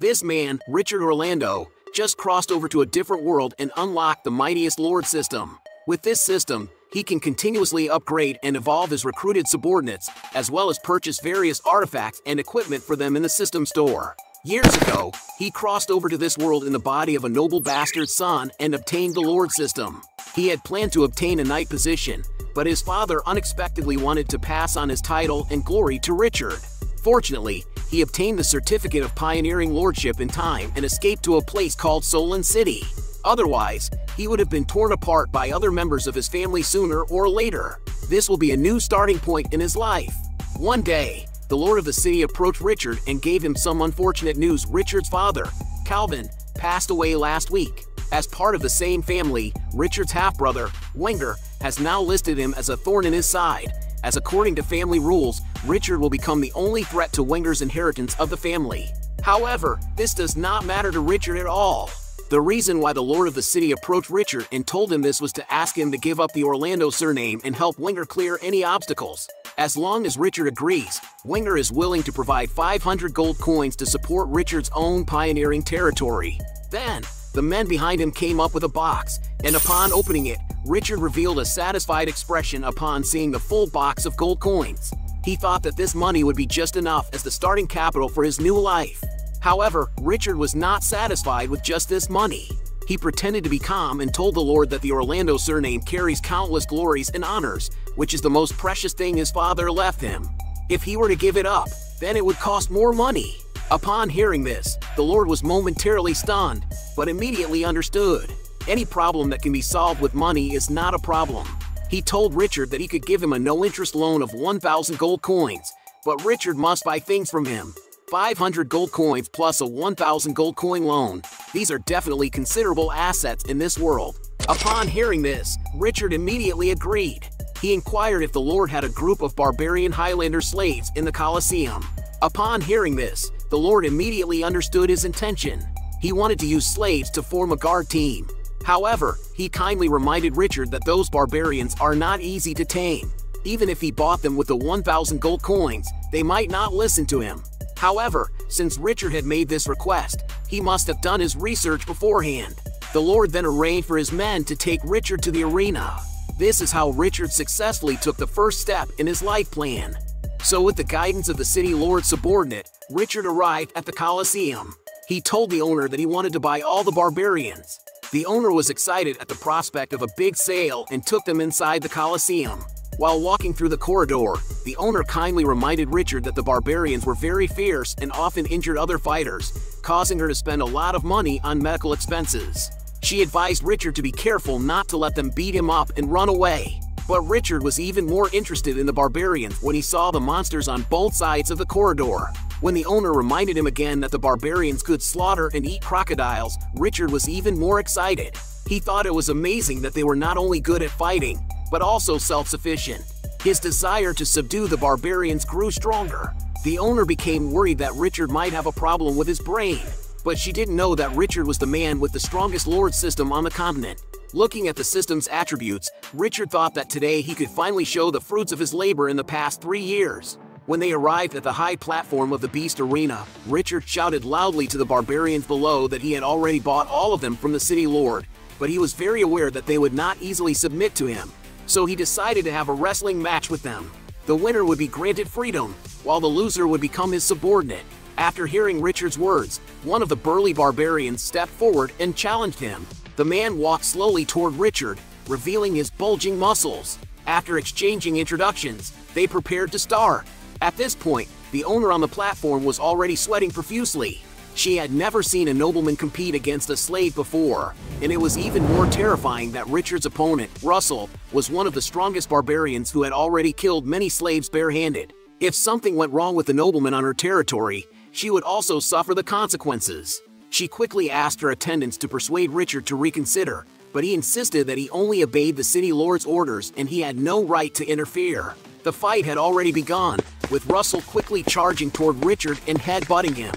This man, Richard Orlando, just crossed over to a different world and unlocked the mightiest Lord system. With this system, he can continuously upgrade and evolve his recruited subordinates, as well as purchase various artifacts and equipment for them in the system store. Years ago, he crossed over to this world in the body of a noble bastard's son and obtained the Lord system. He had planned to obtain a knight position, but his father unexpectedly wanted to pass on his title and glory to Richard. Fortunately, he obtained the certificate of pioneering lordship in time and escaped to a place called Solon City. Otherwise, he would have been torn apart by other members of his family sooner or later. This will be a new starting point in his life. One day, the lord of the city approached Richard and gave him some unfortunate news. Richard's father, Calvin, passed away last week. As part of the same family, Richard's half-brother, Wenger, has now listed him as a thorn in his side, as according to family rules, Richard will become the only threat to Wenger's inheritance of the family. However, this does not matter to Richard at all. The reason why the lord of the city approached Richard and told him this was to ask him to give up the Orlando surname and help Wenger clear any obstacles. As long as Richard agrees, Wenger is willing to provide 500 gold coins to support Richard's own pioneering territory. Then, the men behind him came up with a box, and upon opening it, Richard revealed a satisfied expression upon seeing the full box of gold coins. He thought that this money would be just enough as the starting capital for his new life. However, Richard was not satisfied with just this money. He pretended to be calm and told the Lord that the Orlando surname carries countless glories and honors, which is the most precious thing his father left him. If he were to give it up, then it would cost more money. Upon hearing this, the Lord was momentarily stunned, but immediately understood. Any problem that can be solved with money is not a problem. He told Richard that he could give him a no-interest loan of 1,000 gold coins, but Richard must buy things from him. 500 gold coins plus a 1,000 gold coin loan. These are definitely considerable assets in this world. Upon hearing this, Richard immediately agreed. He inquired if the Lord had a group of barbarian Highlander slaves in the Colosseum. Upon hearing this, the Lord immediately understood his intention. He wanted to use slaves to form a guard team. However, he kindly reminded Richard that those barbarians are not easy to tame. Even if he bought them with the 1,000 gold coins, they might not listen to him. However, since Richard had made this request, he must have done his research beforehand. The Lord then arranged for his men to take Richard to the arena. This is how Richard successfully took the first step in his life plan. So with the guidance of the city lord subordinate, Richard arrived at the Colosseum. He told the owner that he wanted to buy all the barbarians. The owner was excited at the prospect of a big sale and took them inside the Colosseum. While walking through the corridor, the owner kindly reminded Richard that the barbarians were very fierce and often injured other fighters, causing her to spend a lot of money on medical expenses. She advised Richard to be careful not to let them beat him up and run away. But Richard was even more interested in the barbarians when he saw the monsters on both sides of the corridor. When the owner reminded him again that the barbarians could slaughter and eat crocodiles, Richard was even more excited. He thought it was amazing that they were not only good at fighting, but also self-sufficient. His desire to subdue the barbarians grew stronger. The owner became worried that Richard might have a problem with his brain, but she didn't know that Richard was the man with the strongest lord system on the continent. Looking at the system's attributes, Richard thought that today he could finally show the fruits of his labor in the past three years. When they arrived at the high platform of the Beast Arena, Richard shouted loudly to the barbarians below that he had already bought all of them from the city lord, but he was very aware that they would not easily submit to him. So he decided to have a wrestling match with them. The winner would be granted freedom, while the loser would become his subordinate. After hearing Richard's words, one of the burly barbarians stepped forward and challenged him. The man walked slowly toward Richard, revealing his bulging muscles. After exchanging introductions, they prepared to start. At this point, the owner on the platform was already sweating profusely. She had never seen a nobleman compete against a slave before, and it was even more terrifying that Richard's opponent, Russell, was one of the strongest barbarians who had already killed many slaves barehanded. If something went wrong with the nobleman on her territory, she would also suffer the consequences. She quickly asked her attendants to persuade Richard to reconsider, but he insisted that he only obeyed the city lord's orders and he had no right to interfere. The fight had already begun, with Russell quickly charging toward Richard and head-butting him.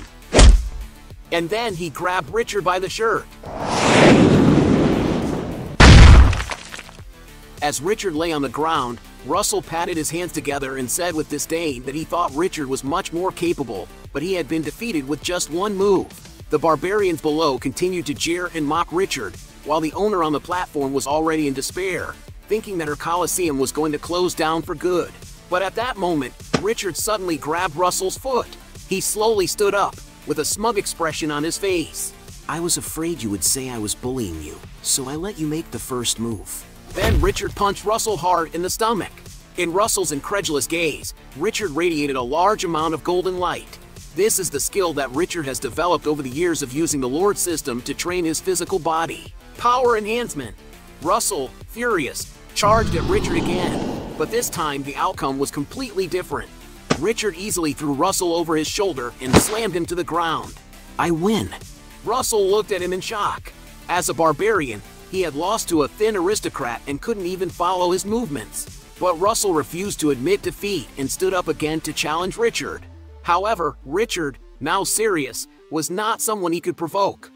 And then he grabbed Richard by the shirt. As Richard lay on the ground, Russell patted his hands together and said with disdain that he thought Richard was much more capable, but he had been defeated with just one move. The barbarians below continued to jeer and mock Richard, while the owner on the platform was already in despair, thinking that her Colosseum was going to close down for good. But at that moment, Richard suddenly grabbed Russell's foot. He slowly stood up, with a smug expression on his face. I was afraid you would say I was bullying you, so I let you make the first move. Then Richard punched Russell hard in the stomach. In Russell's incredulous gaze, Richard radiated a large amount of golden light. This is the skill that Richard has developed over the years of using the Lord system to train his physical body. Power enhancement. Russell, furious, charged at Richard again, but this time the outcome was completely different. Richard easily threw Russell over his shoulder and slammed him to the ground. I win. Russell looked at him in shock. As a barbarian, he had lost to a thin aristocrat and couldn't even follow his movements. But Russell refused to admit defeat and stood up again to challenge Richard. However, Richard, now serious, was not someone he could provoke.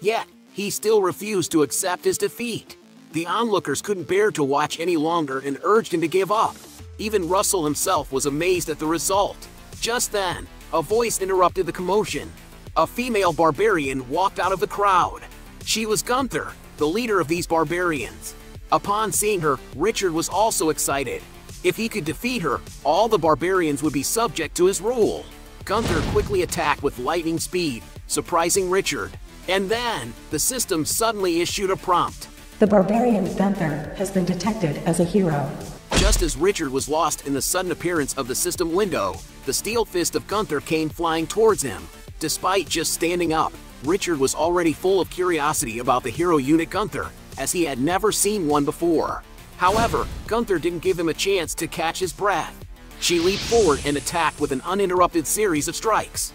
Yet, he still refused to accept his defeat. The onlookers couldn't bear to watch any longer and urged him to give up. Even Russell himself was amazed at the result. Just then, a voice interrupted the commotion. A female barbarian walked out of the crowd. She was Gunther, the leader of these barbarians. Upon seeing her, Richard was also excited. If he could defeat her, all the barbarians would be subject to his rule. Gunther quickly attacked with lightning speed, surprising Richard. And then, the system suddenly issued a prompt. The barbarian Gunther has been detected as a hero. Just as Richard was lost in the sudden appearance of the system window, the steel fist of Gunther came flying towards him. Despite just standing up, Richard was already full of curiosity about the hero unit Gunther as he had never seen one before. However, Gunther didn't give him a chance to catch his breath. She leaped forward and attacked with an uninterrupted series of strikes.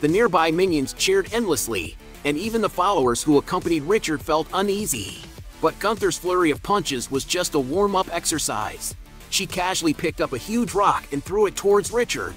The nearby minions cheered endlessly, and even the followers who accompanied Richard felt uneasy. But Gunther's flurry of punches was just a warm-up exercise. She casually picked up a huge rock and threw it towards Richard.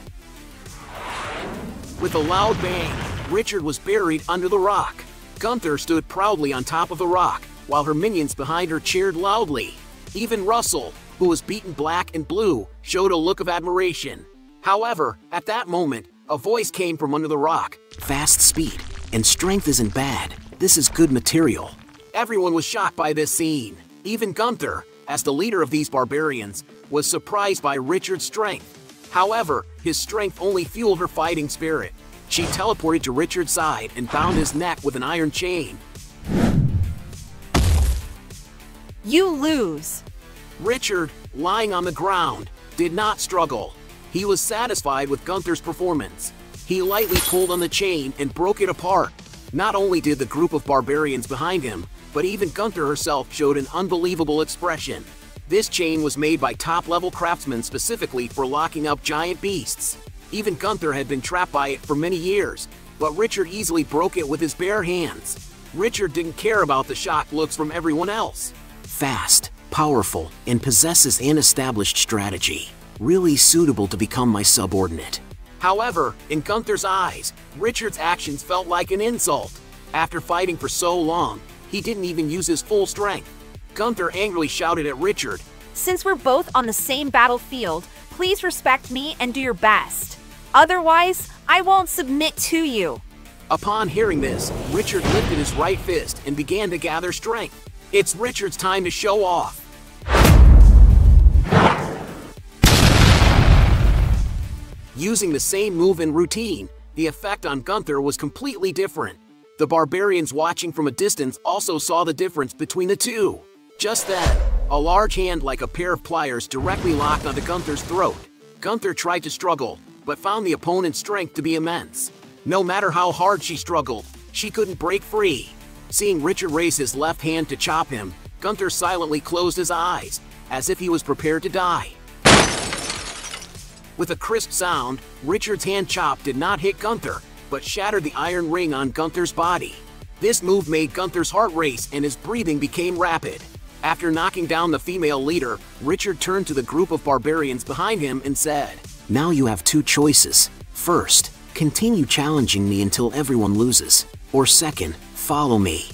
With a loud bang, Richard was buried under the rock. Gunther stood proudly on top of the rock, while her minions behind her cheered loudly. Even Russell, who was beaten black and blue, showed a look of admiration. However, at that moment, a voice came from under the rock. Fast speed, and strength isn't bad. This is good material. Everyone was shocked by this scene. Even Gunther, as the leader of these barbarians, was surprised by Richard's strength. However, his strength only fueled her fighting spirit. She teleported to Richard's side and bound his neck with an iron chain. You lose. Richard, lying on the ground, did not struggle. He was satisfied with Gunther's performance. He lightly pulled on the chain and broke it apart. Not only did the group of barbarians behind him, but even Gunther herself showed an unbelievable expression. This chain was made by top-level craftsmen specifically for locking up giant beasts. Even Gunther had been trapped by it for many years, but Richard easily broke it with his bare hands. Richard didn't care about the shocked looks from everyone else. Fast, powerful, and possesses an established strategy. Really suitable to become my subordinate. However, in Gunther's eyes, Richard's actions felt like an insult. After fighting for so long, he didn't even use his full strength. Gunther angrily shouted at Richard, Since we're both on the same battlefield, please respect me and do your best. Otherwise, I won't submit to you. Upon hearing this, Richard lifted his right fist and began to gather strength. It's Richard's time to show off. Using the same move and routine, the effect on Gunther was completely different. The barbarians watching from a distance also saw the difference between the two. Just then, a large hand like a pair of pliers directly locked onto Gunther's throat. Gunther tried to struggle, but found the opponent's strength to be immense. No matter how hard she struggled, she couldn't break free. Seeing Richard raise his left hand to chop him, Gunther silently closed his eyes, as if he was prepared to die. With a crisp sound, Richard's hand chop did not hit Gunther, but shattered the iron ring on Gunther's body. This move made Gunther's heart race and his breathing became rapid. After knocking down the female leader, Richard turned to the group of barbarians behind him and said, Now you have two choices. First, continue challenging me until everyone loses. Or second, follow me.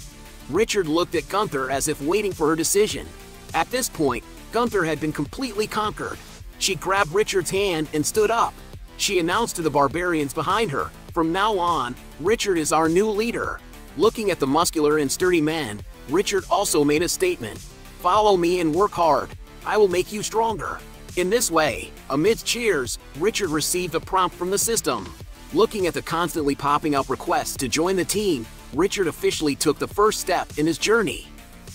Richard looked at Gunther as if waiting for her decision. At this point, Gunther had been completely conquered. She grabbed Richard's hand and stood up. She announced to the barbarians behind her, from now on, Richard is our new leader. Looking at the muscular and sturdy man, Richard also made a statement. Follow me and work hard. I will make you stronger. In this way, amidst cheers, Richard received a prompt from the system. Looking at the constantly popping up requests to join the team, Richard officially took the first step in his journey.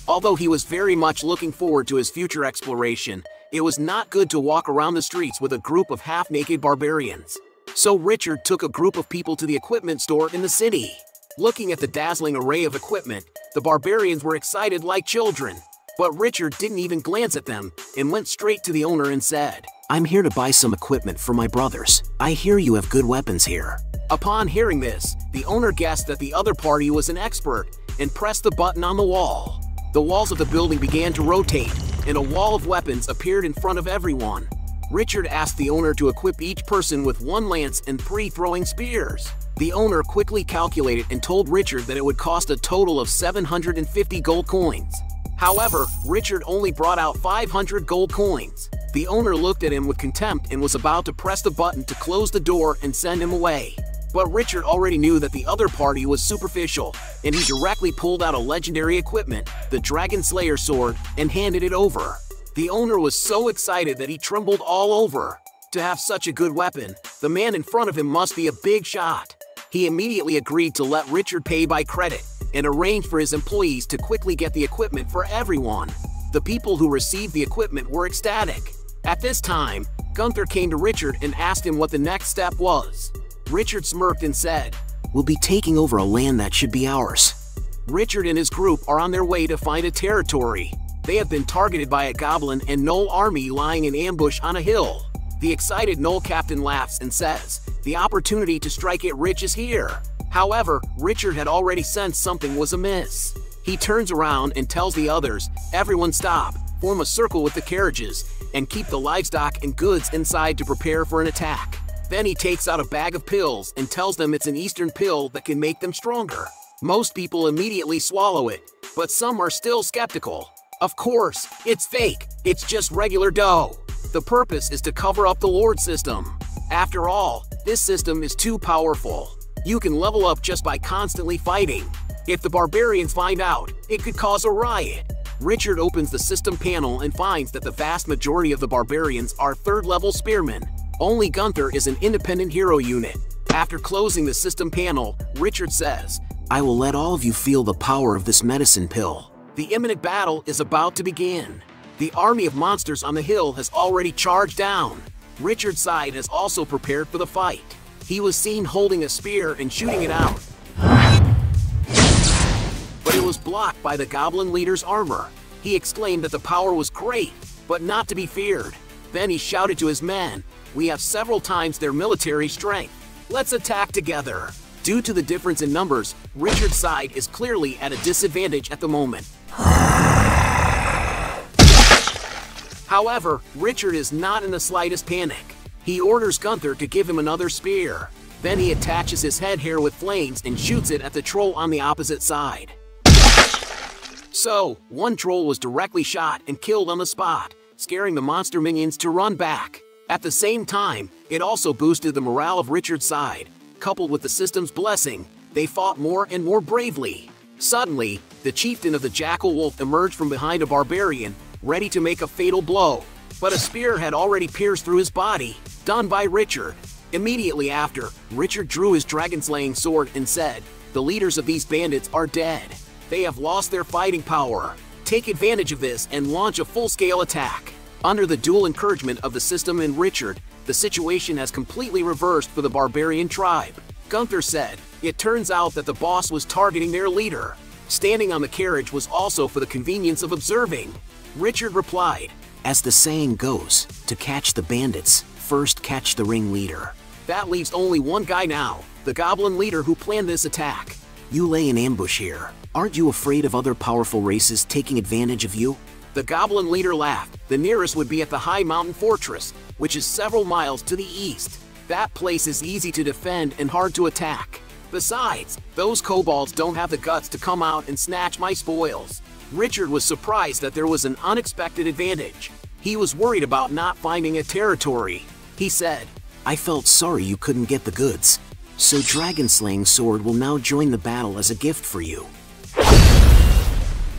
Although he was very much looking forward to his future exploration, it was not good to walk around the streets with a group of half-naked barbarians. So Richard took a group of people to the equipment store in the city. Looking at the dazzling array of equipment, the barbarians were excited like children. But Richard didn't even glance at them and went straight to the owner and said, I'm here to buy some equipment for my brothers. I hear you have good weapons here. Upon hearing this, the owner guessed that the other party was an expert and pressed the button on the wall. The walls of the building began to rotate, and a wall of weapons appeared in front of everyone. Richard asked the owner to equip each person with one lance and three throwing spears. The owner quickly calculated and told Richard that it would cost a total of 750 gold coins. However, Richard only brought out 500 gold coins. The owner looked at him with contempt and was about to press the button to close the door and send him away. But Richard already knew that the other party was superficial, and he directly pulled out a legendary equipment, the Dragon Slayer sword, and handed it over. The owner was so excited that he trembled all over. To have such a good weapon, the man in front of him must be a big shot. He immediately agreed to let Richard pay by credit, and arranged for his employees to quickly get the equipment for everyone. The people who received the equipment were ecstatic. At this time, Gunther came to Richard and asked him what the next step was. Richard smirked and said, We'll be taking over a land that should be ours. Richard and his group are on their way to find a territory. They have been targeted by a goblin and Gnoll army lying in ambush on a hill. The excited Gnoll captain laughs and says, the opportunity to strike it rich is here. However, Richard had already sensed something was amiss. He turns around and tells the others, everyone stop, form a circle with the carriages, and keep the livestock and goods inside to prepare for an attack. Then he takes out a bag of pills and tells them it's an Eastern pill that can make them stronger. Most people immediately swallow it, but some are still skeptical. Of course, it's fake, it's just regular dough. The purpose is to cover up the Lord system. After all, this system is too powerful. You can level up just by constantly fighting. If the barbarians find out, it could cause a riot. Richard opens the system panel and finds that the vast majority of the barbarians are third-level spearmen. Only Gunther is an independent hero unit. After closing the system panel, Richard says, I will let all of you feel the power of this medicine pill. The imminent battle is about to begin. The army of monsters on the hill has already charged down. Richard's side has also prepared for the fight. He was seen holding a spear and shooting it out. But it was blocked by the goblin leader's armor. He exclaimed that the power was great, but not to be feared. Then he shouted to his men, We have several times their military strength. Let's attack together. Due to the difference in numbers, Richard's side is clearly at a disadvantage at the moment. However, Richard is not in the slightest panic. He orders Gunther to give him another spear. Then he attaches his head hair with flames and shoots it at the troll on the opposite side. So, one troll was directly shot and killed on the spot, scaring the monster minions to run back. At the same time, it also boosted the morale of Richard's side. Coupled with the system's blessing, they fought more and more bravely. Suddenly, the chieftain of the Jackal Wolf emerged from behind a barbarian, ready to make a fatal blow. But a spear had already pierced through his body, done by Richard. Immediately after, Richard drew his dragon-slaying sword and said, The leaders of these bandits are dead. They have lost their fighting power. Take advantage of this and launch a full-scale attack. Under the dual encouragement of the system and Richard, the situation has completely reversed for the barbarian tribe. Gunther said, it turns out that the boss was targeting their leader. Standing on the carriage was also for the convenience of observing. Richard replied, As the saying goes, to catch the bandits, first catch the ringleader. That leaves only one guy now, the goblin leader who planned this attack. You lay an ambush here. Aren't you afraid of other powerful races taking advantage of you? The goblin leader laughed. The nearest would be at the High Mountain Fortress, which is several miles to the east. That place is easy to defend and hard to attack. Besides, those kobolds don't have the guts to come out and snatch my spoils. Richard was surprised that there was an unexpected advantage. He was worried about not finding a territory. He said, I felt sorry you couldn't get the goods. So Dragon Slaying Sword will now join the battle as a gift for you.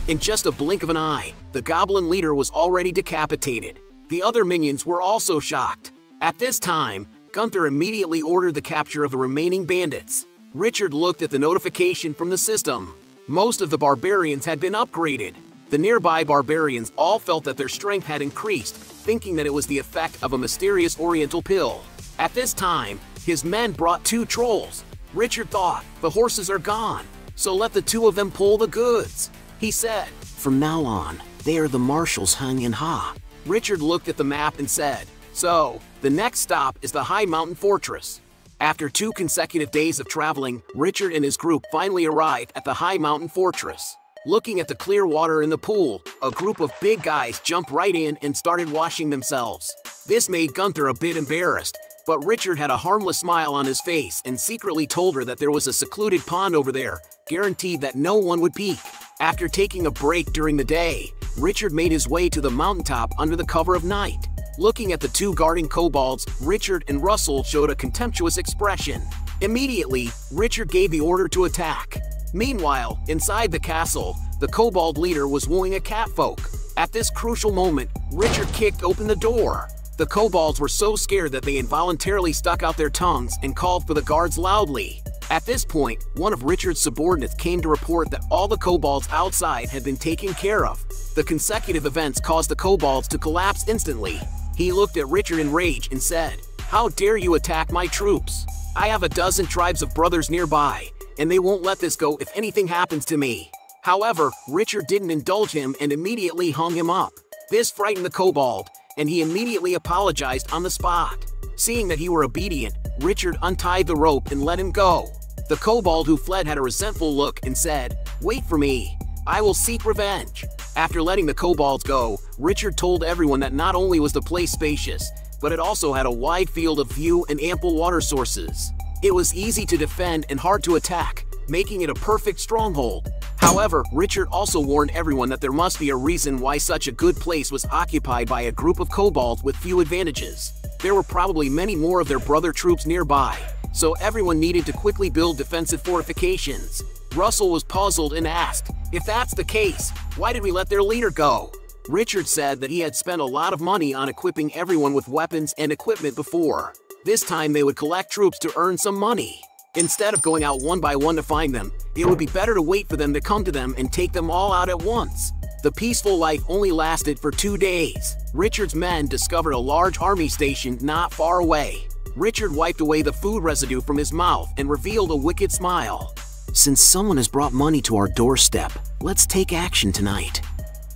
In just a blink of an eye, the goblin leader was already decapitated. The other minions were also shocked. At this time, Gunther immediately ordered the capture of the remaining bandits. Richard looked at the notification from the system. Most of the barbarians had been upgraded. The nearby barbarians all felt that their strength had increased, thinking that it was the effect of a mysterious oriental pill. At this time, his men brought two trolls. Richard thought, the horses are gone, so let the two of them pull the goods. He said, From now on, they are the marshals Hung and Ha. Richard looked at the map and said, So, the next stop is the High Mountain Fortress. After two consecutive days of traveling, Richard and his group finally arrived at the High Mountain Fortress. Looking at the clear water in the pool, a group of big guys jumped right in and started washing themselves. This made Gunther a bit embarrassed, but Richard had a harmless smile on his face and secretly told her that there was a secluded pond over there, guaranteed that no one would peek. After taking a break during the day, Richard made his way to the mountaintop under the cover of night. Looking at the two guarding kobolds, Richard and Russell showed a contemptuous expression. Immediately, Richard gave the order to attack. Meanwhile, inside the castle, the kobold leader was wooing a catfolk. At this crucial moment, Richard kicked open the door. The kobolds were so scared that they involuntarily stuck out their tongues and called for the guards loudly. At this point, one of Richard's subordinates came to report that all the kobolds outside had been taken care of. The consecutive events caused the kobolds to collapse instantly. He looked at Richard in rage and said, How dare you attack my troops? I have a dozen tribes of brothers nearby, and they won't let this go if anything happens to me. However, Richard didn't indulge him and immediately hung him up. This frightened the kobold, and he immediately apologized on the spot. Seeing that he were obedient, Richard untied the rope and let him go. The kobold who fled had a resentful look and said, Wait for me. I will seek revenge. After letting the kobolds go, Richard told everyone that not only was the place spacious, but it also had a wide field of view and ample water sources. It was easy to defend and hard to attack, making it a perfect stronghold. However, Richard also warned everyone that there must be a reason why such a good place was occupied by a group of kobolds with few advantages. There were probably many more of their brother troops nearby, so everyone needed to quickly build defensive fortifications. Russell was puzzled and asked, if that's the case, why did we let their leader go? Richard said that he had spent a lot of money on equipping everyone with weapons and equipment before. This time they would collect troops to earn some money. Instead of going out one by one to find them, it would be better to wait for them to come to them and take them all out at once. The peaceful life only lasted for two days. Richard's men discovered a large army station not far away. Richard wiped away the food residue from his mouth and revealed a wicked smile. Since someone has brought money to our doorstep, let's take action tonight.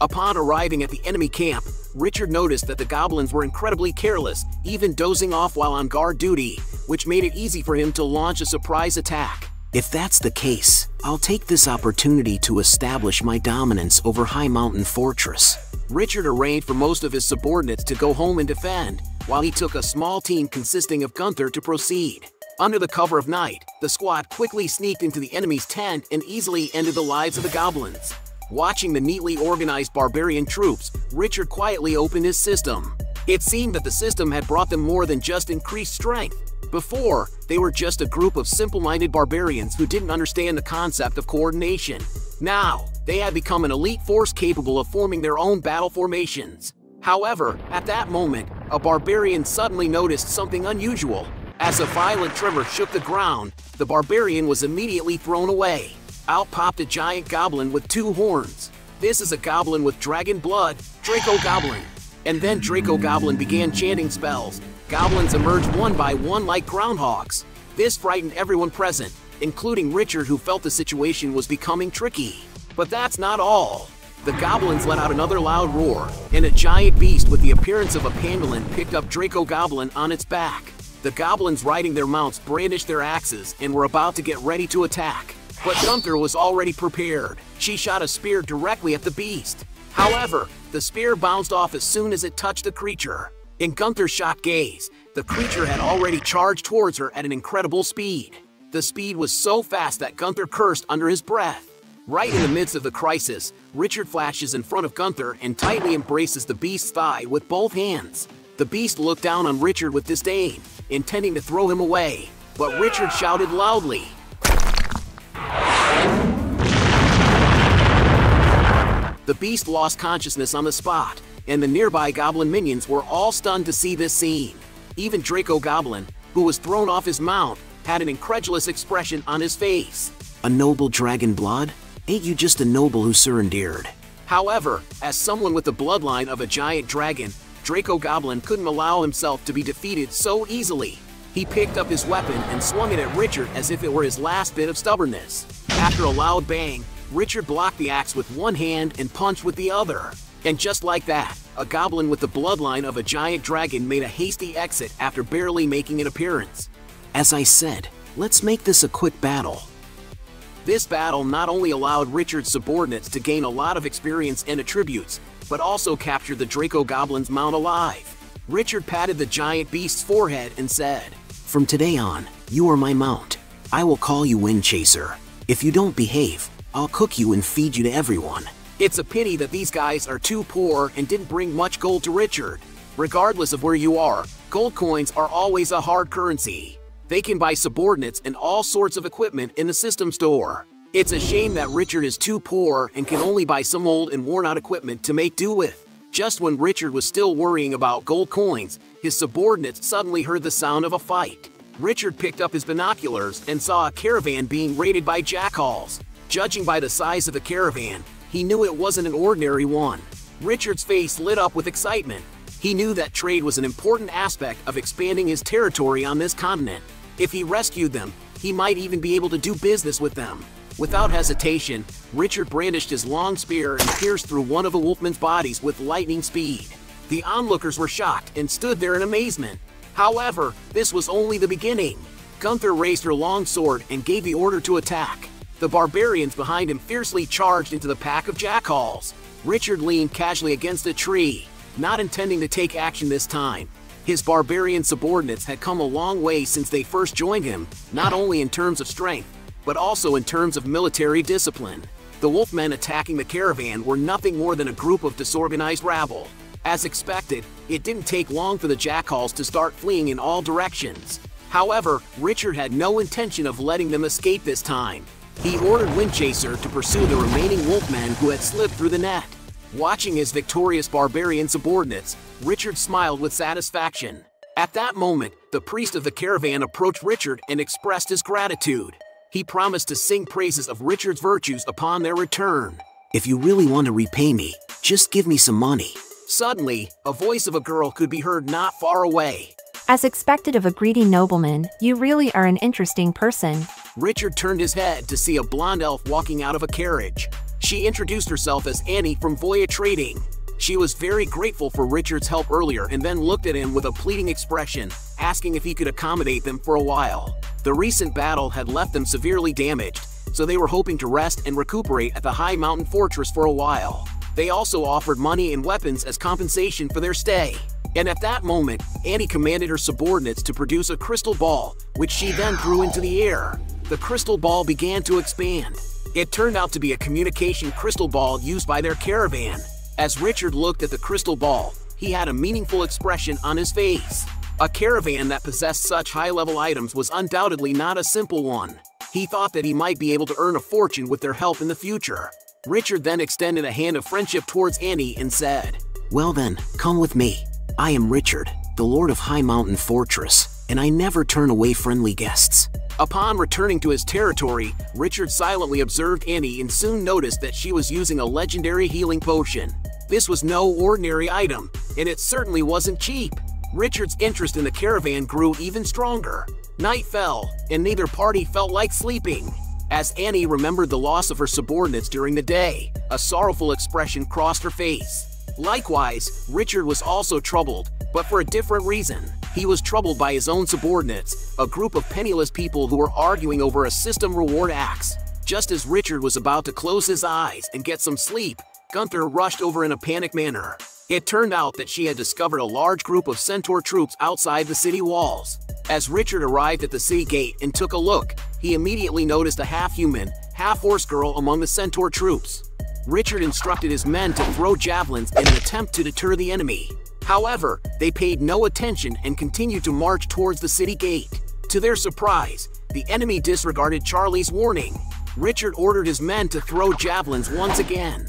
Upon arriving at the enemy camp, Richard noticed that the goblins were incredibly careless, even dozing off while on guard duty, which made it easy for him to launch a surprise attack. If that's the case, I'll take this opportunity to establish my dominance over High Mountain Fortress. Richard arranged for most of his subordinates to go home and defend, while he took a small team consisting of Gunther to proceed. Under the cover of night, the squad quickly sneaked into the enemy's tent and easily ended the lives of the goblins. Watching the neatly organized barbarian troops, Richard quietly opened his system. It seemed that the system had brought them more than just increased strength. Before, they were just a group of simple-minded barbarians who didn't understand the concept of coordination. Now, they had become an elite force capable of forming their own battle formations. However, at that moment, a barbarian suddenly noticed something unusual. As a violent tremor shook the ground, the barbarian was immediately thrown away. Out popped a giant goblin with two horns. This is a goblin with dragon blood, Draco Goblin. And then Draco Goblin began chanting spells. Goblins emerged one by one like groundhogs. This frightened everyone present, including Richard who felt the situation was becoming tricky. But that's not all. The goblins let out another loud roar, and a giant beast with the appearance of a pangolin picked up Draco Goblin on its back. The goblins riding their mounts brandished their axes and were about to get ready to attack. But Gunther was already prepared. She shot a spear directly at the beast. However, the spear bounced off as soon as it touched the creature. In Gunther's shocked gaze, the creature had already charged towards her at an incredible speed. The speed was so fast that Gunther cursed under his breath. Right in the midst of the crisis, Richard flashes in front of Gunther and tightly embraces the beast's thigh with both hands. The beast looked down on Richard with disdain, intending to throw him away, but Richard shouted loudly. The beast lost consciousness on the spot, and the nearby goblin minions were all stunned to see this scene. Even Draco Goblin, who was thrown off his mount, had an incredulous expression on his face. A noble dragon blood? Ain't you just a noble who surrendered? However, as someone with the bloodline of a giant dragon, Draco Goblin couldn't allow himself to be defeated so easily. He picked up his weapon and swung it at Richard as if it were his last bit of stubbornness. After a loud bang, Richard blocked the axe with one hand and punched with the other. And just like that, a goblin with the bloodline of a giant dragon made a hasty exit after barely making an appearance. As I said, let's make this a quick battle. This battle not only allowed Richard's subordinates to gain a lot of experience and attributes, but also captured the Draco Goblin's mount alive. Richard patted the giant beast's forehead and said, From today on, you are my mount. I will call you Wind Chaser. If you don't behave, I'll cook you and feed you to everyone. It's a pity that these guys are too poor and didn't bring much gold to Richard. Regardless of where you are, gold coins are always a hard currency. They can buy subordinates and all sorts of equipment in the system store. It's a shame that Richard is too poor and can only buy some old and worn out equipment to make do with. Just when Richard was still worrying about gold coins, his subordinates suddenly heard the sound of a fight. Richard picked up his binoculars and saw a caravan being raided by jackals. Judging by the size of the caravan, he knew it wasn't an ordinary one. Richard's face lit up with excitement. He knew that trade was an important aspect of expanding his territory on this continent. If he rescued them, he might even be able to do business with them. Without hesitation, Richard brandished his long spear and pierced through one of the wolfman's bodies with lightning speed. The onlookers were shocked and stood there in amazement. However, this was only the beginning. Gunther raised her long sword and gave the order to attack. The barbarians behind him fiercely charged into the pack of jackals. Richard leaned casually against a tree, not intending to take action this time. His barbarian subordinates had come a long way since they first joined him, not only in terms of strength, but also in terms of military discipline. The wolfmen attacking the caravan were nothing more than a group of disorganized rabble. As expected, it didn't take long for the jackals to start fleeing in all directions. However, Richard had no intention of letting them escape this time. He ordered Windchaser to pursue the remaining wolfmen who had slipped through the net. Watching his victorious barbarian subordinates, Richard smiled with satisfaction. At that moment, the priest of the caravan approached Richard and expressed his gratitude. He promised to sing praises of Richard's virtues upon their return. If you really want to repay me, just give me some money. Suddenly, a voice of a girl could be heard not far away. As expected of a greedy nobleman, you really are an interesting person. Richard turned his head to see a blonde elf walking out of a carriage. She introduced herself as Annie from Voya Trading. She was very grateful for Richard's help earlier and then looked at him with a pleading expression, asking if he could accommodate them for a while. The recent battle had left them severely damaged, so they were hoping to rest and recuperate at the High Mountain Fortress for a while. They also offered money and weapons as compensation for their stay. And at that moment, Annie commanded her subordinates to produce a crystal ball, which she then threw into the air. The crystal ball began to expand. It turned out to be a communication crystal ball used by their caravan. As Richard looked at the crystal ball, he had a meaningful expression on his face. A caravan that possessed such high-level items was undoubtedly not a simple one. He thought that he might be able to earn a fortune with their help in the future. Richard then extended a hand of friendship towards Annie and said, Well then, come with me. I am Richard, the Lord of High Mountain Fortress, and I never turn away friendly guests. Upon returning to his territory, Richard silently observed Annie and soon noticed that she was using a legendary healing potion. This was no ordinary item, and it certainly wasn't cheap. Richard's interest in the caravan grew even stronger. Night fell, and neither party felt like sleeping. As Annie remembered the loss of her subordinates during the day, a sorrowful expression crossed her face. Likewise, Richard was also troubled, but for a different reason. He was troubled by his own subordinates, a group of penniless people who were arguing over a system reward axe. Just as Richard was about to close his eyes and get some sleep, Gunther rushed over in a panic manner. It turned out that she had discovered a large group of centaur troops outside the city walls. As Richard arrived at the city gate and took a look, he immediately noticed a half-human, half-horse girl among the centaur troops. Richard instructed his men to throw javelins in an attempt to deter the enemy. However, they paid no attention and continued to march towards the city gate. To their surprise, the enemy disregarded Charlie's warning. Richard ordered his men to throw javelins once again.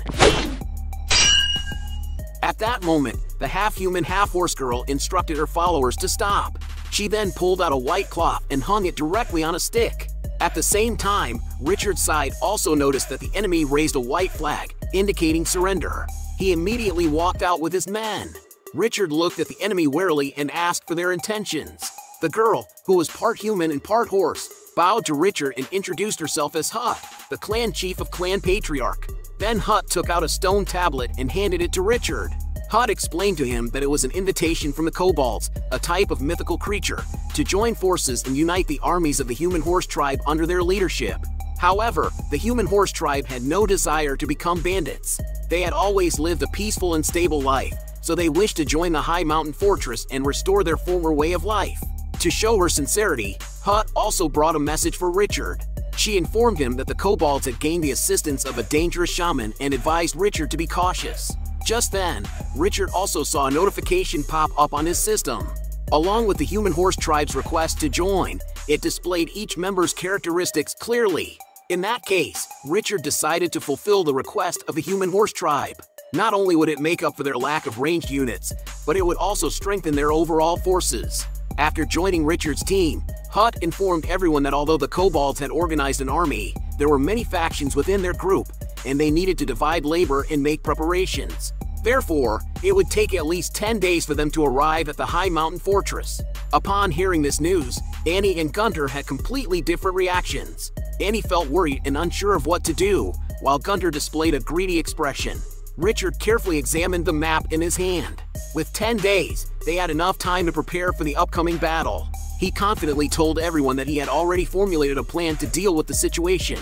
At that moment, the half-human, half-horse girl instructed her followers to stop. She then pulled out a white cloth and hung it directly on a stick. At the same time, Richard's side also noticed that the enemy raised a white flag, indicating surrender. He immediately walked out with his men. Richard looked at the enemy warily and asked for their intentions. The girl, who was part human and part horse, bowed to Richard and introduced herself as Hut, the clan chief of Clan Patriarch. Then Hut took out a stone tablet and handed it to Richard. Hut explained to him that it was an invitation from the kobolds, a type of mythical creature, to join forces and unite the armies of the human horse tribe under their leadership. However, the human horse tribe had no desire to become bandits. They had always lived a peaceful and stable life, so they wished to join the high mountain fortress and restore their former way of life. To show her sincerity, Hut also brought a message for Richard. She informed him that the kobolds had gained the assistance of a dangerous shaman and advised Richard to be cautious. Just then, Richard also saw a notification pop up on his system. Along with the human horse tribe's request to join, it displayed each member's characteristics clearly. In that case, Richard decided to fulfill the request of the human horse tribe. Not only would it make up for their lack of ranged units, but it would also strengthen their overall forces. After joining Richard's team, Hut informed everyone that although the kobolds had organized an army, there were many factions within their group, and they needed to divide labor and make preparations. Therefore, it would take at least 10 days for them to arrive at the high mountain fortress. Upon hearing this news, Annie and Gunther had completely different reactions. Annie felt worried and unsure of what to do, while Gunther displayed a greedy expression. Richard carefully examined the map in his hand. With 10 days, they had enough time to prepare for the upcoming battle. He confidently told everyone that he had already formulated a plan to deal with the situation.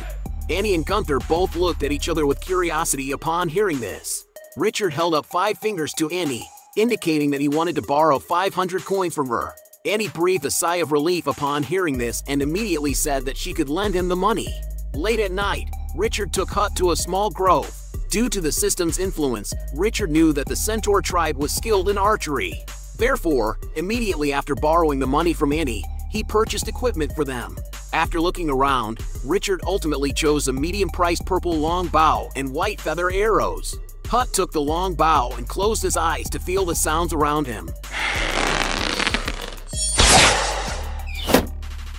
Annie and Gunther both looked at each other with curiosity upon hearing this. Richard held up five fingers to Annie, indicating that he wanted to borrow 500 coins from her. Annie breathed a sigh of relief upon hearing this and immediately said that she could lend him the money. Late at night, Richard took Hut to a small grove. Due to the system's influence, Richard knew that the Centaur tribe was skilled in archery. Therefore, immediately after borrowing the money from Annie, he purchased equipment for them. After looking around, Richard ultimately chose a medium-priced purple long bow and white feather arrows. Hut took the long bow and closed his eyes to feel the sounds around him.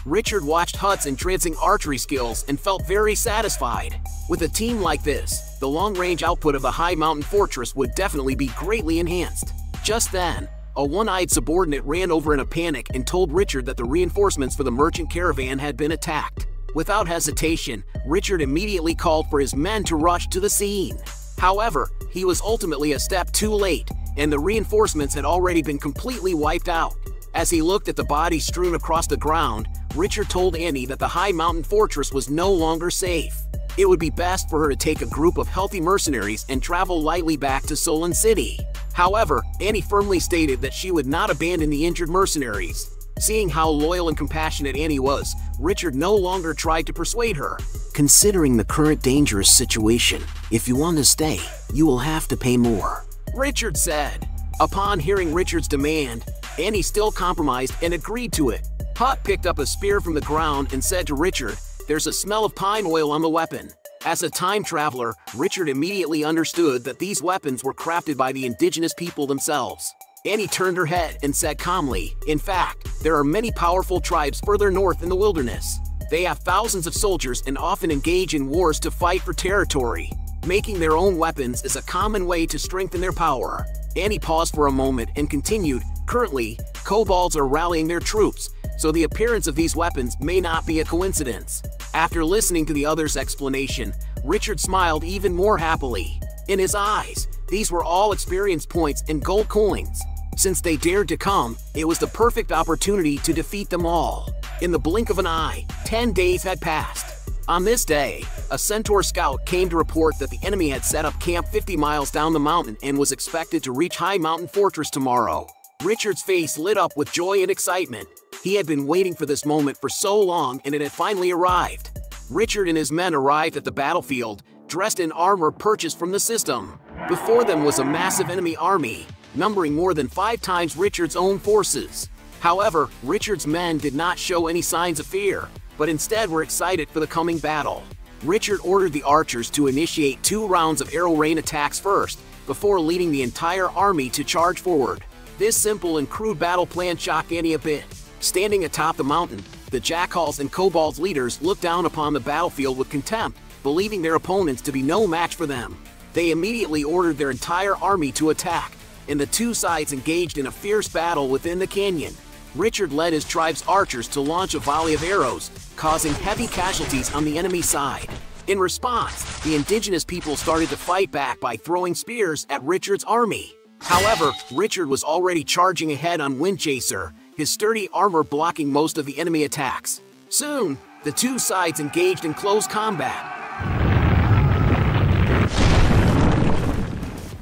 Richard watched Hut's entrancing archery skills and felt very satisfied. With a team like this, the long-range output of the high mountain fortress would definitely be greatly enhanced. Just then, a one-eyed subordinate ran over in a panic and told Richard that the reinforcements for the merchant caravan had been attacked. Without hesitation, Richard immediately called for his men to rush to the scene. However, he was ultimately a step too late, and the reinforcements had already been completely wiped out. As he looked at the bodies strewn across the ground, Richard told Annie that the high mountain fortress was no longer safe. It would be best for her to take a group of healthy mercenaries and travel lightly back to Solon City. However, Annie firmly stated that she would not abandon the injured mercenaries. Seeing how loyal and compassionate Annie was, Richard no longer tried to persuade her. Considering the current dangerous situation, if you want to stay, you will have to pay more. Richard said. Upon hearing Richard's demand, Annie still compromised and agreed to it. Hut picked up a spear from the ground and said to Richard, There's a smell of pine oil on the weapon. As a time traveler, Richard immediately understood that these weapons were crafted by the indigenous people themselves. Annie turned her head and said calmly, In fact, there are many powerful tribes further north in the wilderness. They have thousands of soldiers and often engage in wars to fight for territory. Making their own weapons is a common way to strengthen their power. Annie paused for a moment and continued, Currently, kobolds are rallying their troops, so the appearance of these weapons may not be a coincidence. After listening to the other's explanation, Richard smiled even more happily. In his eyes, these were all experience points and gold coins. Since they dared to come, it was the perfect opportunity to defeat them all. In the blink of an eye, 10 days had passed. On this day, a Centaur scout came to report that the enemy had set up camp 50 miles down the mountain and was expected to reach High Mountain Fortress tomorrow. Richard's face lit up with joy and excitement. He had been waiting for this moment for so long and it had finally arrived. Richard and his men arrived at the battlefield, dressed in armor purchased from the system. Before them was a massive enemy army, numbering more than five times Richard's own forces. However, Richard's men did not show any signs of fear, but instead were excited for the coming battle. Richard ordered the archers to initiate two rounds of arrow rain attacks first, before leading the entire army to charge forward. This simple and crude battle plan shocked Annie a bit. Standing atop the mountain, the Jackals and Kobolds leaders looked down upon the battlefield with contempt, believing their opponents to be no match for them. They immediately ordered their entire army to attack, and the two sides engaged in a fierce battle within the canyon. Richard led his tribe's archers to launch a volley of arrows, causing heavy casualties on the enemy side. In response, the indigenous people started to fight back by throwing spears at Richard's army. However, Richard was already charging ahead on Windchaser, his sturdy armor blocking most of the enemy attacks. Soon, the two sides engaged in close combat.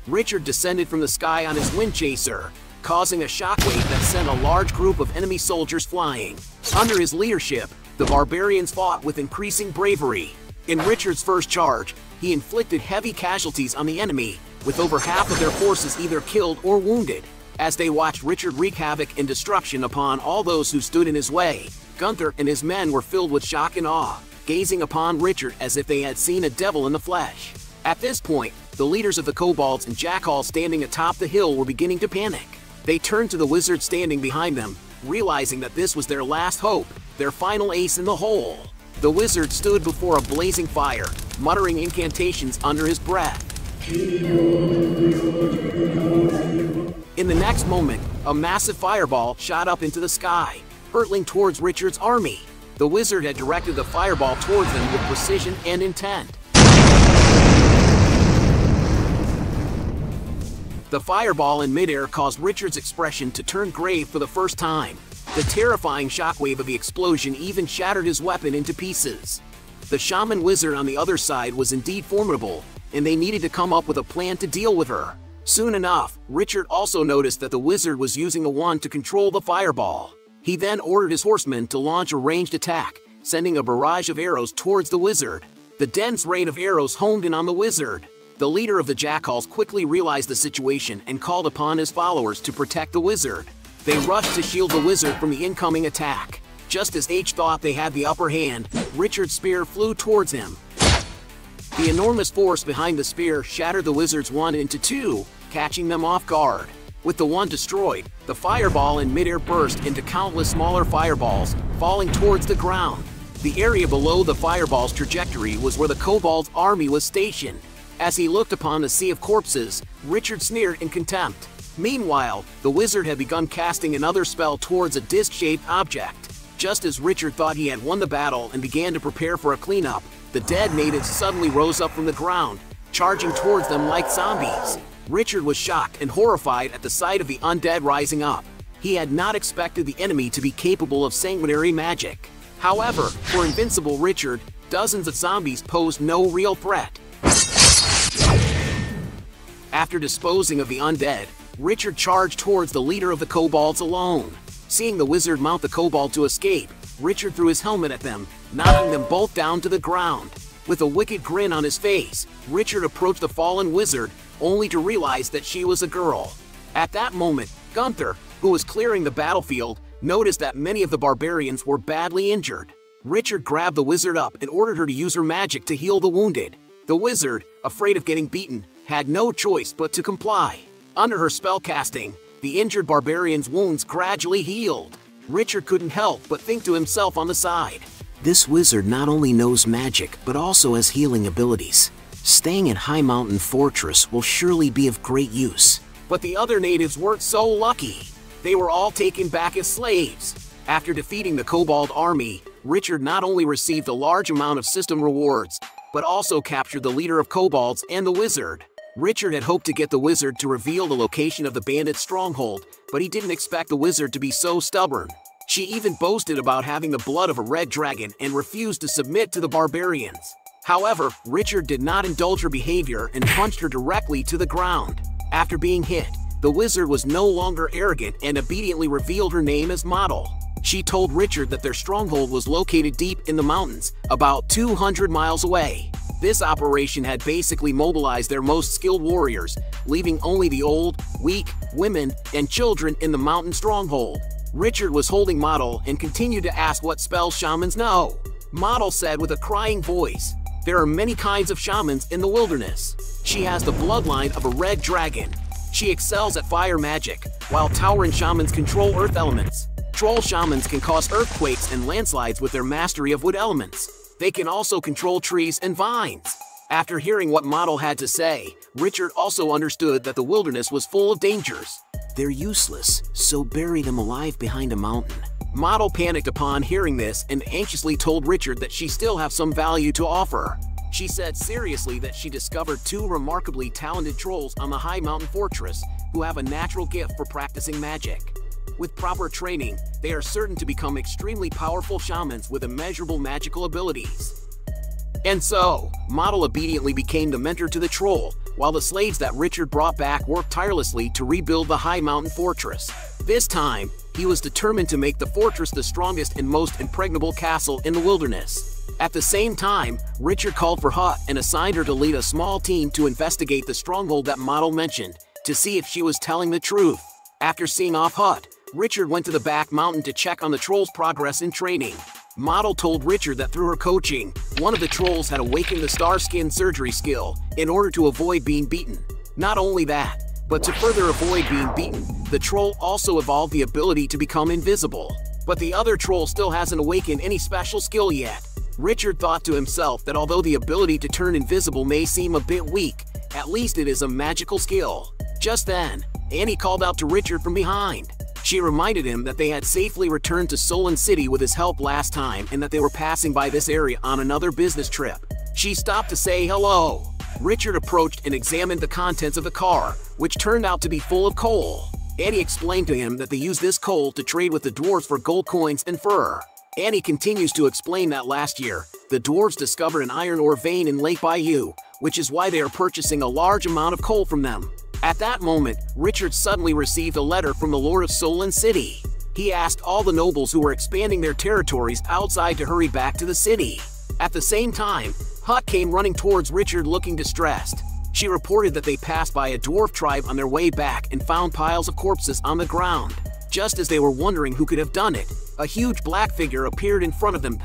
Richard descended from the sky on his Windchaser, causing a shockwave that sent a large group of enemy soldiers flying. Under his leadership, the barbarians fought with increasing bravery. In Richard's first charge, he inflicted heavy casualties on the enemy, with over half of their forces either killed or wounded. As they watched Richard wreak havoc and destruction upon all those who stood in his way, Gunther and his men were filled with shock and awe, gazing upon Richard as if they had seen a devil in the flesh. At this point, the leaders of the kobolds and jackals standing atop the hill were beginning to panic. They turned to the wizard standing behind them, realizing that this was their last hope, their final ace in the hole. The wizard stood before a blazing fire, muttering incantations under his breath. In the next moment, a massive fireball shot up into the sky, hurtling towards Richard's army. The wizard had directed the fireball towards them with precision and intent. The fireball in midair caused Richard's expression to turn grave for the first time. The terrifying shockwave of the explosion even shattered his weapon into pieces. The shaman wizard on the other side was indeed formidable, and they needed to come up with a plan to deal with her. Soon enough, Richard also noticed that the wizard was using the wand to control the fireball. He then ordered his horsemen to launch a ranged attack, sending a barrage of arrows towards the wizard. The dense rain of arrows honed in on the wizard. The leader of the Jackals quickly realized the situation and called upon his followers to protect the wizard. They rushed to shield the wizard from the incoming attack. Just as H thought they had the upper hand, Richard's spear flew towards him. The enormous force behind the spear shattered the wizard's wand into two, catching them off guard. With the one destroyed, the fireball in midair burst into countless smaller fireballs, falling towards the ground. The area below the fireball's trajectory was where the Kobold's army was stationed. As he looked upon the sea of corpses, Richard sneered in contempt. Meanwhile, the wizard had begun casting another spell towards a disc-shaped object. Just as Richard thought he had won the battle and began to prepare for a cleanup, the dead natives suddenly rose up from the ground, charging towards them like zombies. Richard was shocked and horrified at the sight of the undead rising up. He had not expected the enemy to be capable of sanguinary magic. However, for invincible Richard, dozens of zombies posed no real threat. After disposing of the undead, Richard charged towards the leader of the kobolds alone. Seeing the wizard mount the kobold to escape, Richard threw his helmet at them, knocking them both down to the ground. With a wicked grin on his face, Richard approached the fallen wizard, only to realize that she was a girl. At that moment, Gunther, who was clearing the battlefield, noticed that many of the barbarians were badly injured. Richard grabbed the wizard up and ordered her to use her magic to heal the wounded. The wizard, afraid of getting beaten, had no choice but to comply. Under her spell casting, the injured barbarian's wounds gradually healed. Richard couldn't help but think to himself on the side. This wizard not only knows magic, but also has healing abilities. Staying at High Mountain Fortress will surely be of great use. But the other natives weren't so lucky. They were all taken back as slaves. After defeating the Kobold army, Richard not only received a large amount of system rewards, but also captured the leader of Kobolds and the wizard. Richard had hoped to get the wizard to reveal the location of the bandit's stronghold, but he didn't expect the wizard to be so stubborn. She even boasted about having the blood of a red dragon and refused to submit to the barbarians. However, Richard did not indulge her behavior and punched her directly to the ground. After being hit, the wizard was no longer arrogant and obediently revealed her name as Model. She told Richard that their stronghold was located deep in the mountains, about 200 miles away. This operation had basically mobilized their most skilled warriors, leaving only the old, weak, women, and children in the mountain stronghold. Richard was holding Model and continued to ask what spells shamans know. Model said with a crying voice, There are many kinds of shamans in the wilderness. She has the bloodline of a red dragon. She excels at fire magic, while Tauren shamans control earth elements. Troll shamans can cause earthquakes and landslides with their mastery of wood elements. They can also control trees and vines. After hearing what Model had to say, Richard also understood that the wilderness was full of dangers. They're useless, so bury them alive behind a mountain. Model panicked upon hearing this and anxiously told Richard that she still have some value to offer. She said seriously that she discovered two remarkably talented trolls on the high mountain fortress who have a natural gift for practicing magic. With proper training, they are certain to become extremely powerful shamans with immeasurable magical abilities. And so, Model obediently became the mentor to the troll, while the slaves that Richard brought back worked tirelessly to rebuild the high mountain fortress. This time, he was determined to make the fortress the strongest and most impregnable castle in the wilderness. At the same time, Richard called for Hut and assigned her to lead a small team to investigate the stronghold that Model mentioned, to see if she was telling the truth. After seeing off Hut, Richard went to the back mountain to check on the troll's progress in training. Model told Richard that through her coaching, one of the trolls had awakened the star skin surgery skill in order to avoid being beaten. Not only that, but to further avoid being beaten, the troll also evolved the ability to become invisible. But the other troll still hasn't awakened any special skill yet. Richard thought to himself that although the ability to turn invisible may seem a bit weak, at least it is a magical skill. Just then, Annie called out to Richard from behind. She reminded him that they had safely returned to Solon City with his help last time and that they were passing by this area on another business trip. She stopped to say hello. Richard approached and examined the contents of the car, which turned out to be full of coal. Eddie explained to him that they use this coal to trade with the dwarves for gold coins and fur. Annie continues to explain that last year, the dwarves discovered an iron ore vein in Lake Bayou, which is why they are purchasing a large amount of coal from them. At that moment, Richard suddenly received a letter from the Lord of Solon City. He asked all the nobles who were expanding their territories outside to hurry back to the city. At the same time, Hut came running towards Richard looking distressed. She reported that they passed by a dwarf tribe on their way back and found piles of corpses on the ground. Just as they were wondering who could have done it, a huge black figure appeared in front of them.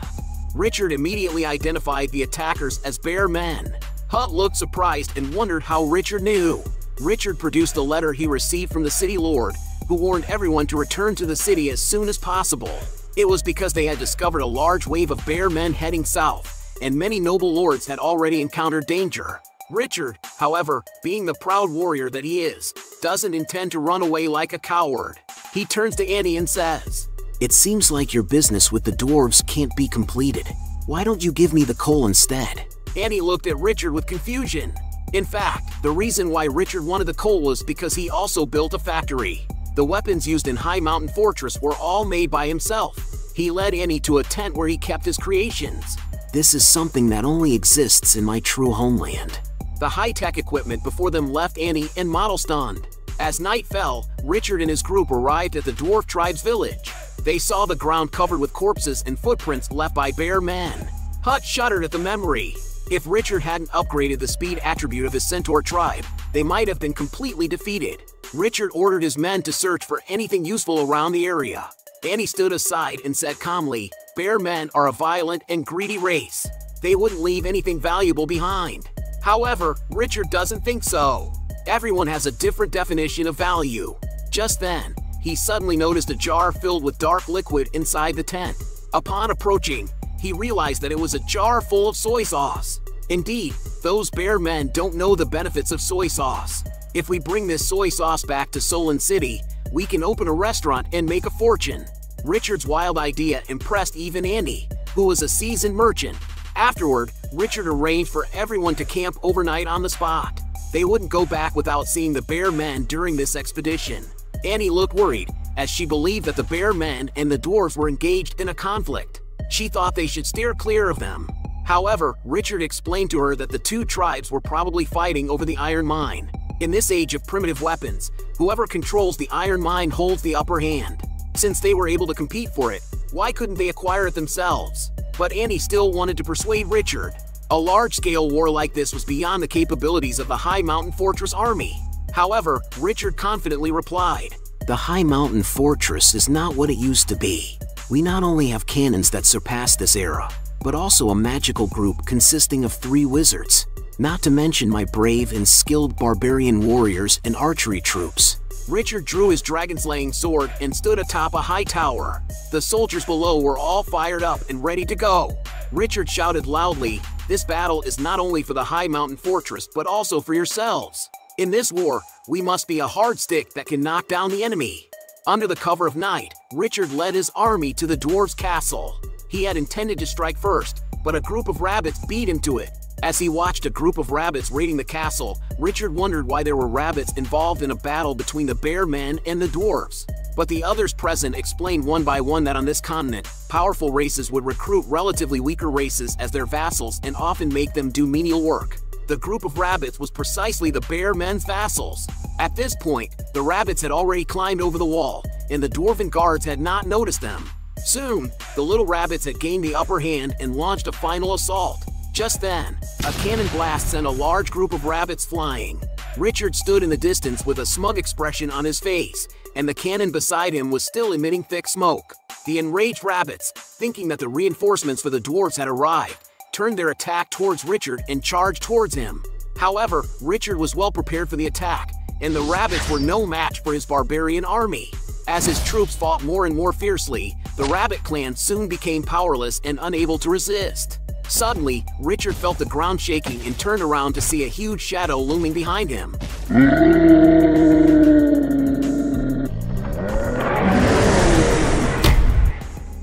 Richard immediately identified the attackers as bear men. Hut looked surprised and wondered how Richard knew. Richard produced a letter he received from the city lord, who warned everyone to return to the city as soon as possible. It was because they had discovered a large wave of bear men heading south, and many noble lords had already encountered danger. Richard, however, being the proud warrior that he is, doesn't intend to run away like a coward. He turns to Annie and says, It seems like your business with the dwarves can't be completed. Why don't you give me the coal instead? Annie looked at Richard with confusion. In fact, the reason why Richard wanted the coal was because he also built a factory. The weapons used in High Mountain Fortress were all made by himself. He led Annie to a tent where he kept his creations. This is something that only exists in my true homeland. The high-tech equipment before them left Annie and Model stunned. As night fell, Richard and his group arrived at the dwarf tribe's village. They saw the ground covered with corpses and footprints left by bear men. Hut shuddered at the memory. If Richard hadn't upgraded the speed attribute of his centaur tribe, they might have been completely defeated. Richard ordered his men to search for anything useful around the area. Annie stood aside and said calmly, Bear men are a violent and greedy race. They wouldn't leave anything valuable behind. However, Richard doesn't think so. Everyone has a different definition of value. Just then, he suddenly noticed a jar filled with dark liquid inside the tent. Upon approaching, he realized that it was a jar full of soy sauce. Indeed, those bear men don't know the benefits of soy sauce. If we bring this soy sauce back to Solon City, we can open a restaurant and make a fortune. Richard's wild idea impressed even Annie, who was a seasoned merchant. Afterward, Richard arranged for everyone to camp overnight on the spot. They wouldn't go back without seeing the bear men during this expedition. Annie looked worried, as she believed that the bear men and the dwarves were engaged in a conflict. She thought they should steer clear of them. However, Richard explained to her that the two tribes were probably fighting over the iron mine. In this age of primitive weapons, whoever controls the iron mine holds the upper hand. Since they were able to compete for it, why couldn't they acquire it themselves? But Annie still wanted to persuade Richard. A large-scale war like this was beyond the capabilities of the High Mountain Fortress army. However, Richard confidently replied, The High Mountain Fortress is not what it used to be. We not only have cannons that surpass this era, but also a magical group consisting of three wizards, not to mention my brave and skilled barbarian warriors and archery troops. Richard drew his dragon-slaying sword and stood atop a high tower. The soldiers below were all fired up and ready to go. Richard shouted loudly, this battle is not only for the High Mountain Fortress, but also for yourselves. In this war, we must be a hard stick that can knock down the enemy. Under the cover of night, Richard led his army to the dwarves' castle. He had intended to strike first, but a group of rabbits beat him to it. As he watched a group of rabbits raiding the castle, Richard wondered why there were rabbits involved in a battle between the bear men and the dwarves. But the others present explained one by one that on this continent, powerful races would recruit relatively weaker races as their vassals and often make them do menial work. The group of rabbits was precisely the bear men's vassals. At this point, the rabbits had already climbed over the wall, and the dwarven guards had not noticed them. Soon, the little rabbits had gained the upper hand and launched a final assault. Just then, a cannon blast sent a large group of rabbits flying. Richard stood in the distance with a smug expression on his face, and the cannon beside him was still emitting thick smoke. The enraged rabbits, thinking that the reinforcements for the dwarves had arrived, turned their attack towards Richard and charged towards him. However, Richard was well prepared for the attack, and the rabbits were no match for his barbarian army. As his troops fought more and more fiercely, the rabbit clan soon became powerless and unable to resist. Suddenly, Richard felt the ground shaking and turned around to see a huge shadow looming behind him.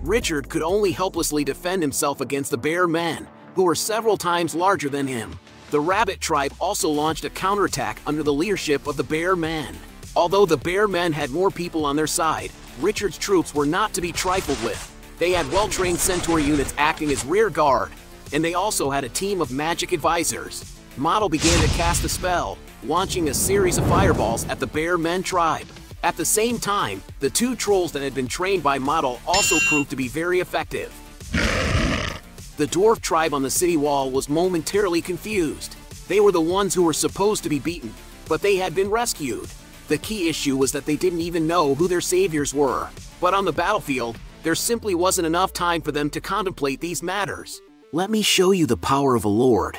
Richard could only helplessly defend himself against the bear men, who were several times larger than him. The rabbit tribe also launched a counterattack under the leadership of the bear men. Although the bear men had more people on their side, Richard's troops were not to be trifled with. They had well-trained centaur units acting as rear guard, and they also had a team of magic advisors. Model began to cast a spell, launching a series of fireballs at the Bear Men tribe. At the same time, the two trolls that had been trained by Model also proved to be very effective. The dwarf tribe on the city wall was momentarily confused. They were the ones who were supposed to be beaten, but they had been rescued. The key issue was that they didn't even know who their saviors were. But on the battlefield, there simply wasn't enough time for them to contemplate these matters. Let me show you the power of a lord.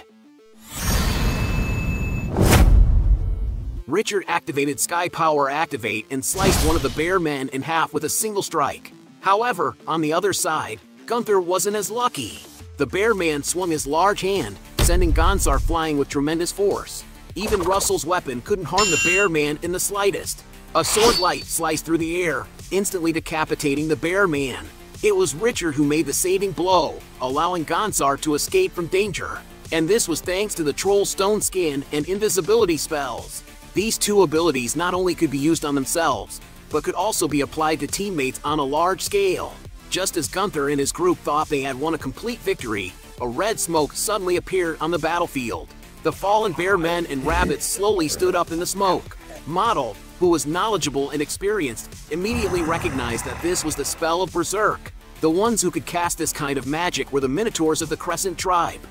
Richard activated Sky Power Activate and sliced one of the bear men in half with a single strike. However, on the other side, Gunther wasn't as lucky. The bear man swung his large hand, sending Gunther flying with tremendous force. Even Russell's weapon couldn't harm the bear man in the slightest. A sword light sliced through the air, instantly decapitating the bear man. It was Richard who made the saving blow, allowing Gunther to escape from danger. And this was thanks to the Troll Stone Skin and Invisibility spells. These two abilities not only could be used on themselves, but could also be applied to teammates on a large scale. Just as Gunther and his group thought they had won a complete victory, a red smoke suddenly appeared on the battlefield. The fallen bear men and rabbits slowly stood up in the smoke. Model, who was knowledgeable and experienced, immediately recognized that this was the spell of Berserk. The ones who could cast this kind of magic were the Minotaurs of the Crescent tribe.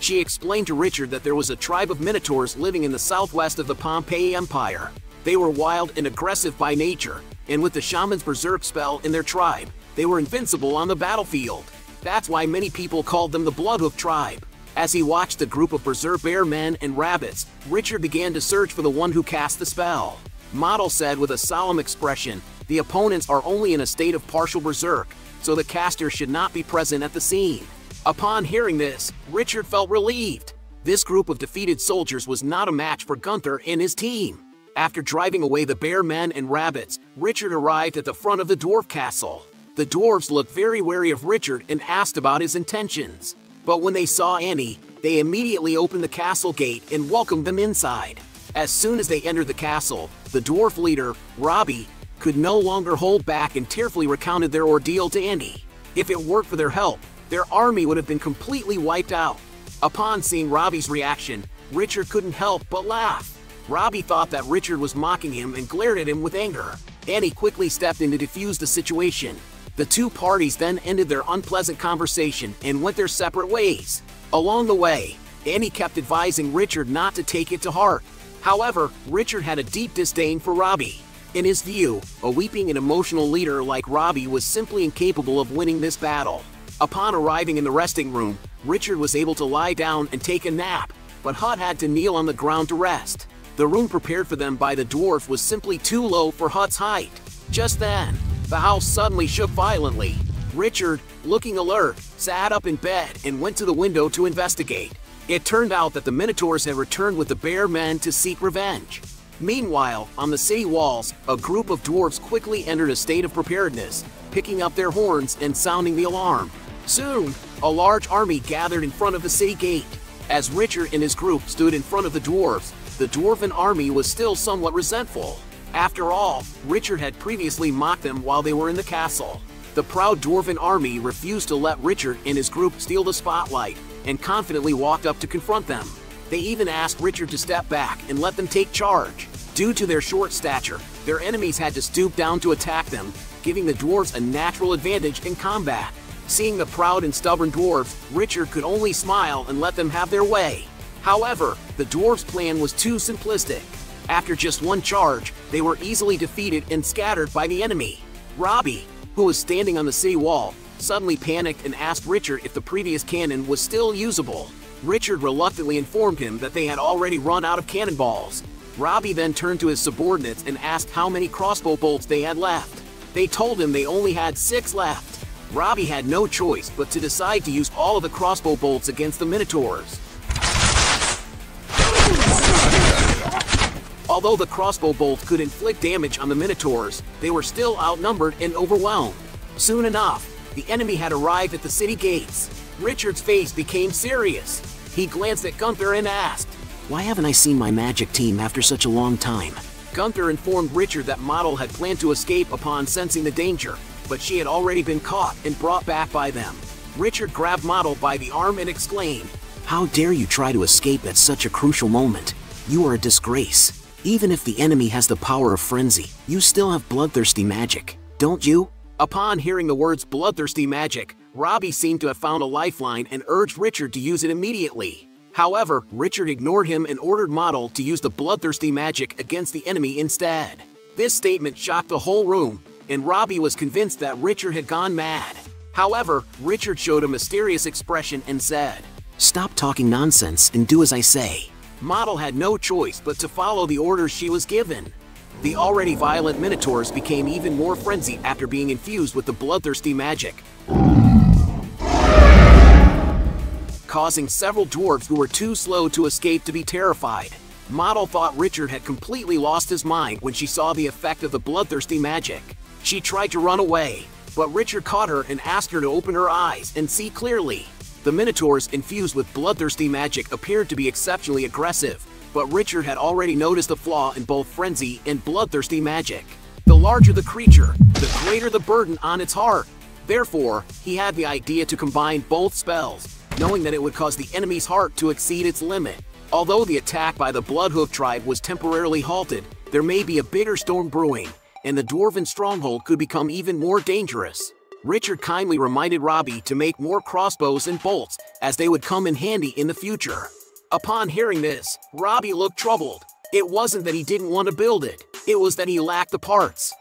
She explained to Richard that there was a tribe of Minotaurs living in the southwest of the Pompeii Empire. They were wild and aggressive by nature, and with the Shaman's Berserk spell in their tribe, they were invincible on the battlefield. That's why many people called them the Bloodhoof tribe. As he watched the group of Berserk bear men and rabbits, Richard began to search for the one who cast the spell. Model said with a solemn expression, the opponents are only in a state of partial Berserk, so the caster should not be present at the scene. Upon hearing this, Richard felt relieved. This group of defeated soldiers was not a match for Gunther and his team. After driving away the bear men and rabbits, Richard arrived at the front of the dwarf castle. The dwarves looked very wary of Richard and asked about his intentions. But when they saw Annie, they immediately opened the castle gate and welcomed them inside. As soon as they entered the castle, the dwarf leader, Robbie, could no longer hold back and tearfully recounted their ordeal to Annie. If it weren't for their help, their army would have been completely wiped out. Upon seeing Robbie's reaction, Richard couldn't help but laugh. Robbie thought that Richard was mocking him and glared at him with anger. Annie quickly stepped in to defuse the situation. The two parties then ended their unpleasant conversation and went their separate ways. Along the way, and he kept advising Richard not to take it to heart. However, Richard had a deep disdain for Robbie. In his view, a weeping and emotional leader like Robbie was simply incapable of winning this battle. Upon arriving in the resting room, Richard was able to lie down and take a nap, but Hut had to kneel on the ground to rest. The room prepared for them by the dwarf was simply too low for Hut's height. Just then, the house suddenly shook violently. Richard, looking alert, sat up in bed and went to the window to investigate. It turned out that the Minotaurs had returned with the bear men to seek revenge. Meanwhile, on the city walls, a group of dwarves quickly entered a state of preparedness, picking up their horns and sounding the alarm. Soon, a large army gathered in front of the city gate. As Richard and his group stood in front of the dwarves, the dwarven army was still somewhat resentful. After all, Richard had previously mocked them while they were in the castle. The proud dwarven army refused to let Richard and his group steal the spotlight, and confidently walked up to confront them. They even asked Richard to step back and let them take charge. Due to their short stature, their enemies had to stoop down to attack them, giving the dwarves a natural advantage in combat. Seeing the proud and stubborn dwarves, Richard could only smile and let them have their way. However, the dwarves' plan was too simplistic. After just one charge, they were easily defeated and scattered by the enemy. Robbie, who was standing on the city wall, suddenly panicked and asked Richard if the previous cannon was still usable. Richard reluctantly informed him that they had already run out of cannonballs. Robbie then turned to his subordinates and asked how many crossbow bolts they had left. They told him they only had six left. Robbie had no choice but to decide to use all of the crossbow bolts against the Minotaurs. Although the crossbow bolts could inflict damage on the Minotaurs, they were still outnumbered and overwhelmed. Soon enough, the enemy had arrived at the city gates. Richard's face became serious. He glanced at Gunther and asked, Why haven't I seen my magic team after such a long time? Gunther informed Richard that Model had planned to escape upon sensing the danger, but she had already been caught and brought back by them. Richard grabbed Model by the arm and exclaimed, How dare you try to escape at such a crucial moment? You are a disgrace. Even if the enemy has the power of frenzy, you still have bloodthirsty magic, don't you? Upon hearing the words bloodthirsty magic, Robbie seemed to have found a lifeline and urged Richard to use it immediately. However, Richard ignored him and ordered Model to use the bloodthirsty magic against the enemy instead. This statement shocked the whole room, and Robbie was convinced that Richard had gone mad. However, Richard showed a mysterious expression and said, Stop talking nonsense and do as I say. Model had no choice but to follow the orders she was given. The already violent Minotaurs became even more frenzied after being infused with the bloodthirsty magic, causing several dwarves who were too slow to escape to be terrified. Model thought Richard had completely lost his mind when she saw the effect of the bloodthirsty magic. She tried to run away, but Richard caught her and asked her to open her eyes and see clearly. The Minotaurs infused with bloodthirsty magic appeared to be exceptionally aggressive, but Richard had already noticed a flaw in both frenzy and bloodthirsty magic. The larger the creature, the greater the burden on its heart. Therefore, he had the idea to combine both spells, knowing that it would cause the enemy's heart to exceed its limit. Although the attack by the Bloodhoof tribe was temporarily halted, there may be a bigger storm brewing, and the Dwarven stronghold could become even more dangerous. Richard kindly reminded Robbie to make more crossbows and bolts, as they would come in handy in the future. Upon hearing this, Robbie looked troubled. It wasn't that he didn't want to build it, it was that he lacked the parts.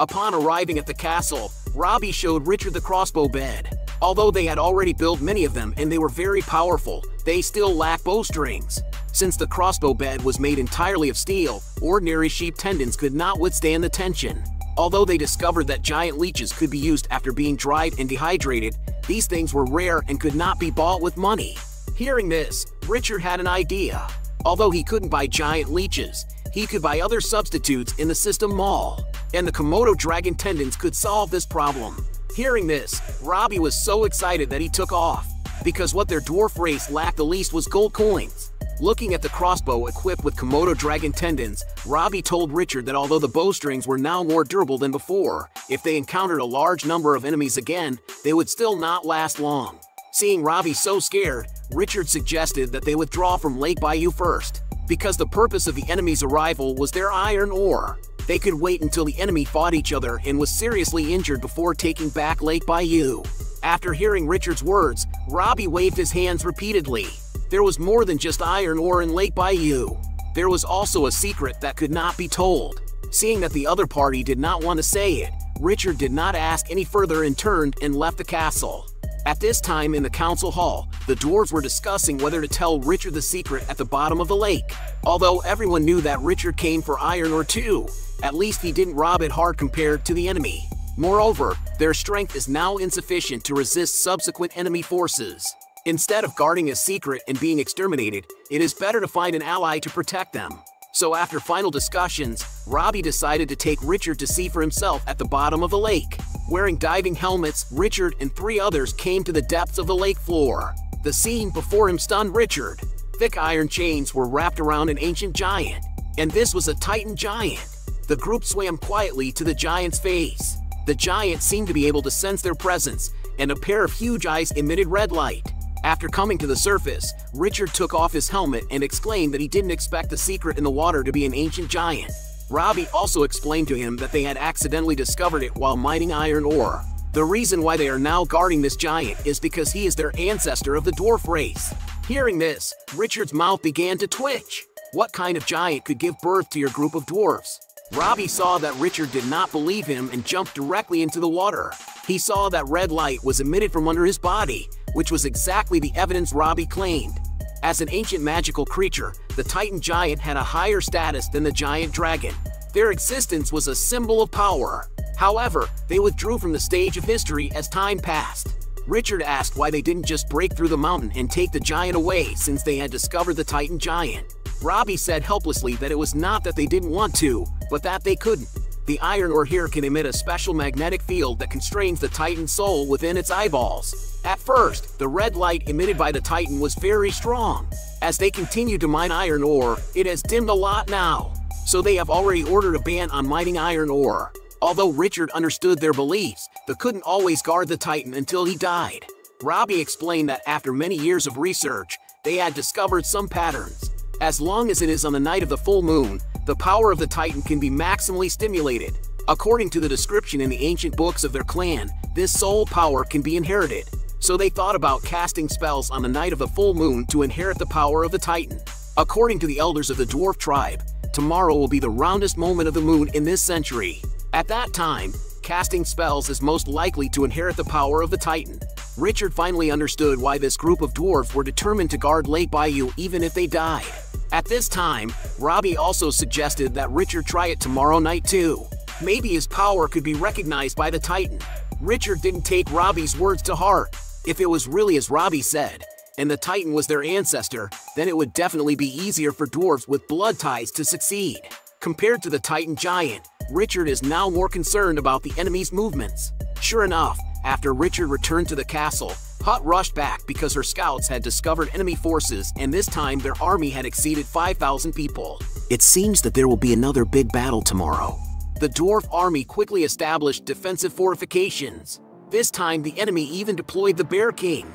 Upon arriving at the castle, Robbie showed Richard the crossbow bed. Although they had already built many of them and they were very powerful, they still lacked bowstrings. Since the crossbow bed was made entirely of steel, ordinary sheep tendons could not withstand the tension. Although they discovered that giant leeches could be used after being dried and dehydrated, these things were rare and could not be bought with money. Hearing this, Richard had an idea. Although he couldn't buy giant leeches, he could buy other substitutes in the system mall, and the Komodo dragon tendons could solve this problem. Hearing this, Robbie was so excited that he took off, because what their dwarf race lacked the least was gold coins. Looking at the crossbow equipped with Komodo dragon tendons, Robbie told Richard that although the bowstrings were now more durable than before, if they encountered a large number of enemies again, they would still not last long. Seeing Robbie so scared, Richard suggested that they withdraw from Lake Bayou first, because the purpose of the enemy's arrival was their iron ore. They could wait until the enemy fought each other and was seriously injured before taking back Lake Bayou. After hearing Richard's words, Robbie waved his hands repeatedly. There was more than just iron ore in Lake Bayou. There was also a secret that could not be told. Seeing that the other party did not want to say it, Richard did not ask any further and turned and left the castle. At this time in the council hall, the dwarves were discussing whether to tell Richard the secret at the bottom of the lake. Although everyone knew that Richard came for iron or two, at least he didn't rob it hard compared to the enemy. Moreover, their strength is now insufficient to resist subsequent enemy forces. Instead of guarding a secret and being exterminated, it is better to find an ally to protect them. So after final discussions, Robbie decided to take Richard to see for himself at the bottom of the lake. Wearing diving helmets, Richard and three others came to the depths of the lake floor. The scene before him stunned Richard. Thick iron chains were wrapped around an ancient giant, and this was a titan giant. The group swam quietly to the giant's face. The giant seemed to be able to sense their presence, and a pair of huge eyes emitted red light. After coming to the surface, Richard took off his helmet and exclaimed that he didn't expect the secret in the water to be an ancient giant. Robbie also explained to him that they had accidentally discovered it while mining iron ore. The reason why they are now guarding this giant is because he is their ancestor of the dwarf race. Hearing this, Richard's mouth began to twitch. What kind of giant could give birth to your group of dwarfs? Robbie saw that Richard did not believe him and jumped directly into the water. He saw that red light was emitted from under his body, which was exactly the evidence Robbie claimed. As an ancient magical creature, the Titan Giant had a higher status than the Giant Dragon. Their existence was a symbol of power. However, they withdrew from the stage of history as time passed. Richard asked why they didn't just break through the mountain and take the giant away since they had discovered the Titan Giant. Robbie said helplessly that it was not that they didn't want to, but that they couldn't. The iron ore here can emit a special magnetic field that constrains the Titan's soul within its eyeballs. At first, the red light emitted by the Titan was very strong. As they continue to mine iron ore, it has dimmed a lot now. So they have already ordered a ban on mining iron ore. Although Richard understood their beliefs, they couldn't always guard the Titan until he died. Robbie explained that after many years of research, they had discovered some patterns. As long as it is on the night of the full moon, the power of the Titan can be maximally stimulated. According to the description in the ancient books of their clan, this soul power can be inherited. So they thought about casting spells on the night of the full moon to inherit the power of the Titan. According to the elders of the dwarf tribe, tomorrow will be the roundest moment of the moon in this century. At that time, casting spells is most likely to inherit the power of the Titan. Richard finally understood why this group of dwarves were determined to guard Lake Bayou even if they died. At this time, Robbie also suggested that Richard try it tomorrow night too. Maybe his power could be recognized by the Titan. Richard didn't take Robbie's words to heart. If it was really as Robbie said, and the Titan was their ancestor, then it would definitely be easier for dwarves with blood ties to succeed. Compared to the Titan giant, Richard is now more concerned about the enemy's movements. Sure enough, after Richard returned to the castle, Hut rushed back because her scouts had discovered enemy forces and this time their army had exceeded 5,000 people. It seems that there will be another big battle tomorrow. The dwarf army quickly established defensive fortifications. This time the enemy even deployed the Bear King.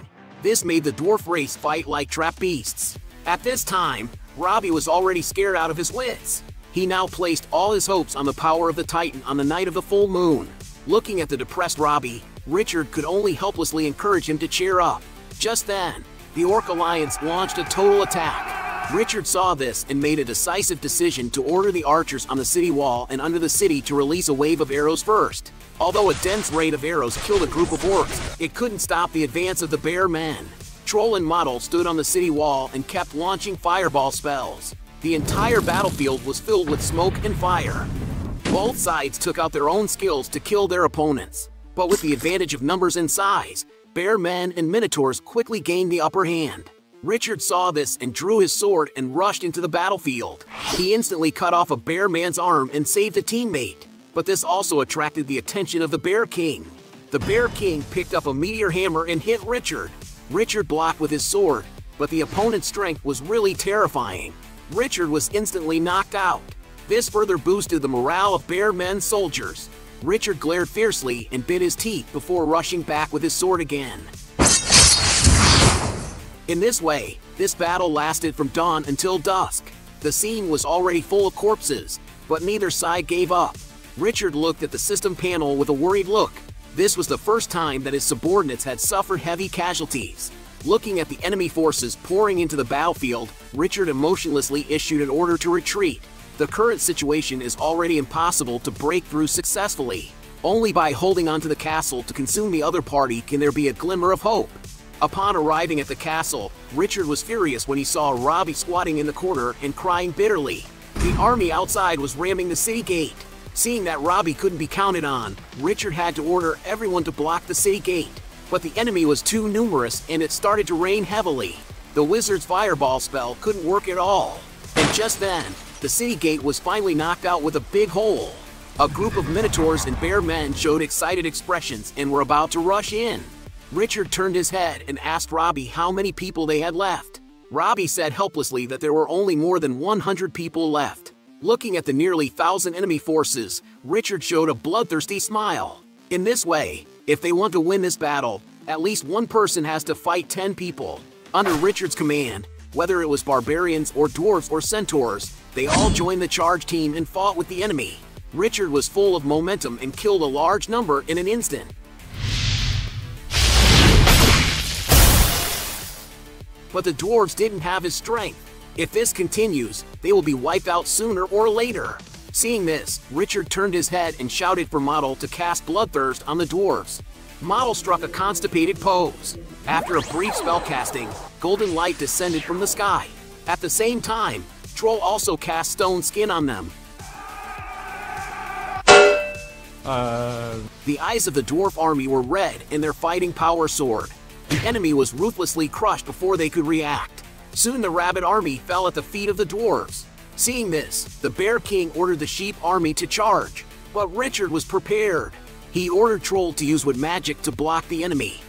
This made the dwarf race fight like trapped beasts. At this time, Robbie was already scared out of his wits. He now placed all his hopes on the power of the Titan on the night of the full moon. Looking at the depressed Robbie, Richard could only helplessly encourage him to cheer up. Just then, the Orc Alliance launched a total attack. Richard saw this and made a decisive decision to order the archers on the city wall and under the city to release a wave of arrows first. Although a dense rain of arrows killed a group of orcs, it couldn't stop the advance of the bear men. Troll and Model stood on the city wall and kept launching fireball spells. The entire battlefield was filled with smoke and fire. Both sides took out their own skills to kill their opponents. But with the advantage of numbers and size, bear men and minotaurs quickly gained the upper hand. Richard saw this and drew his sword and rushed into the battlefield. He instantly cut off a bear man's arm and saved a teammate. But this also attracted the attention of the Bear King. The Bear King picked up a meteor hammer and hit Richard. Richard blocked with his sword, but the opponent's strength was really terrifying. Richard was instantly knocked out. This further boosted the morale of Bear Men's soldiers. Richard glared fiercely and bit his teeth before rushing back with his sword again. In this way, this battle lasted from dawn until dusk. The scene was already full of corpses, but neither side gave up. Richard looked at the system panel with a worried look. This was the first time that his subordinates had suffered heavy casualties. Looking at the enemy forces pouring into the battlefield, Richard emotionlessly issued an order to retreat. The current situation is already impossible to break through successfully. Only by holding onto the castle to consume the other party can there be a glimmer of hope. Upon arriving at the castle, Richard was furious when he saw Robbie squatting in the corner and crying bitterly. The army outside was ramming the city gate. Seeing that Robbie couldn't be counted on, Richard had to order everyone to block the city gate. But the enemy was too numerous and it started to rain heavily. The wizard's fireball spell couldn't work at all. And just then, the city gate was finally knocked out with a big hole. A group of minotaurs and bear men showed excited expressions and were about to rush in. Richard turned his head and asked Robbie how many people they had left. Robbie said helplessly that there were only more than 100 people left. Looking at the nearly thousand enemy forces, Richard showed a bloodthirsty smile. In this way, if they want to win this battle, at least one person has to fight 10 people. Under Richard's command, whether it was barbarians or dwarves or centaurs, they all joined the charge team and fought with the enemy. Richard was full of momentum and killed a large number in an instant. But the dwarves didn't have his strength. If this continues, they will be wiped out sooner or later. Seeing this, Richard turned his head and shouted for Model to cast Bloodthirst on the dwarves. Model struck a constipated pose. After a brief spell casting, golden light descended from the sky. At the same time, Troll also cast Stone Skin on them. Uh, The eyes of the dwarf army were red and their fighting power soared. The enemy was ruthlessly crushed before they could react. Soon the rabbit army fell at the feet of the dwarves. Seeing this, the Bear King ordered the sheep army to charge. But Richard was prepared. He ordered Troll to use wood magic to block the enemy.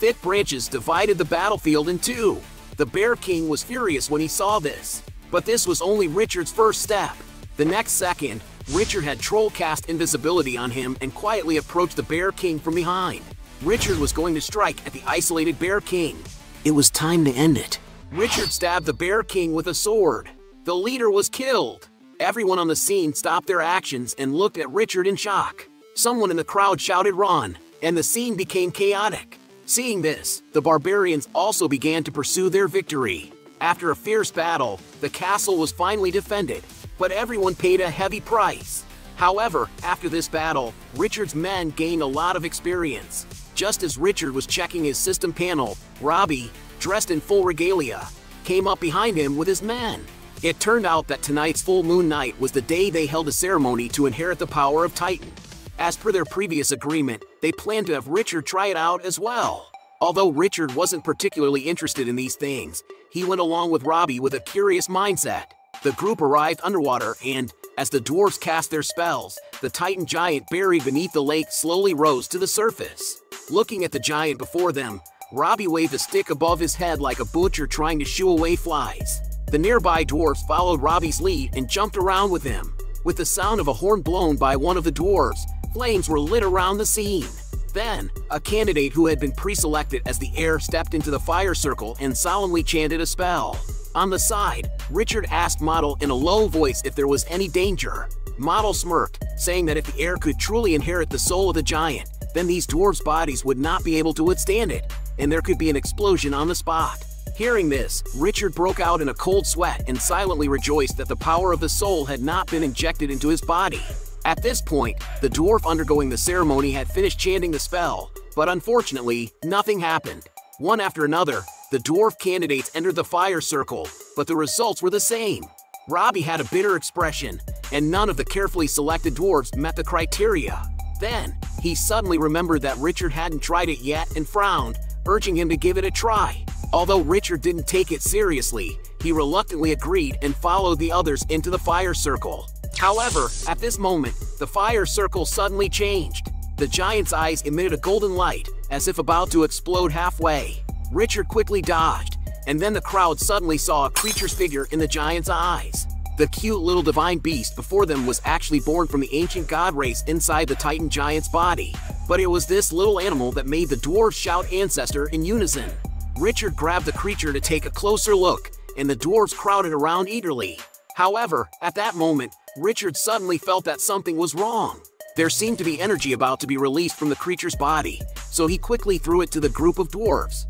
Thick branches divided the battlefield in two. The Bear King was furious when he saw this. But this was only Richard's first step. The next second, Richard had Troll cast invisibility on him and quietly approached the Bear King from behind. Richard was going to strike at the isolated Bear King. It was time to end it. Richard stabbed the Bear King with a sword. The leader was killed. Everyone on the scene stopped their actions and looked at Richard in shock. Someone in the crowd shouted run, and the scene became chaotic. Seeing this, the barbarians also began to pursue their victory. After a fierce battle, the castle was finally defended, but everyone paid a heavy price. However, after this battle, Richard's men gained a lot of experience. Just as Richard was checking his system panel, Robbie, dressed in full regalia, came up behind him with his men. It turned out that tonight's full moon night was the day they held a ceremony to inherit the power of Titan. As per their previous agreement, they planned to have Richard try it out as well. Although Richard wasn't particularly interested in these things, he went along with Robbie with a curious mindset. The group arrived underwater and, as the dwarves cast their spells, the Titan giant buried beneath the lake slowly rose to the surface. Looking at the giant before them, Robbie waved a stick above his head like a butcher trying to shoo away flies. The nearby dwarves followed Robbie's lead and jumped around with him. With the sound of a horn blown by one of the dwarves, flames were lit around the scene. Then, a candidate who had been pre-selected as the heir stepped into the fire circle and solemnly chanted a spell. On the side, Richard asked Model in a low voice if there was any danger. Model smirked, saying that if the heir could truly inherit the soul of the giant, then these dwarves' bodies would not be able to withstand it, and there could be an explosion on the spot. Hearing this, Richard broke out in a cold sweat and silently rejoiced that the power of the soul had not been injected into his body. At this point, the dwarf undergoing the ceremony had finished chanting the spell, but unfortunately, nothing happened. One after another, the dwarf candidates entered the fire circle, but the results were the same. Robbie had a bitter expression, and none of the carefully selected dwarves met the criteria. Then, he suddenly remembered that Richard hadn't tried it yet and frowned, urging him to give it a try. Although Richard didn't take it seriously, he reluctantly agreed and followed the others into the fire circle. However, at this moment, the fire circle suddenly changed. The giant's eyes emitted a golden light, as if about to explode halfway. Richard quickly dodged, and then the crowd suddenly saw a creature's figure in the giant's eyes. The cute little divine beast before them was actually born from the ancient god race inside the titan giant's body. But it was this little animal that made the dwarves shout ancestor in unison. Richard grabbed the creature to take a closer look, and the dwarves crowded around eagerly. However, at that moment, Richard suddenly felt that something was wrong. There seemed to be energy about to be released from the creature's body, so he quickly threw it to the group of dwarves.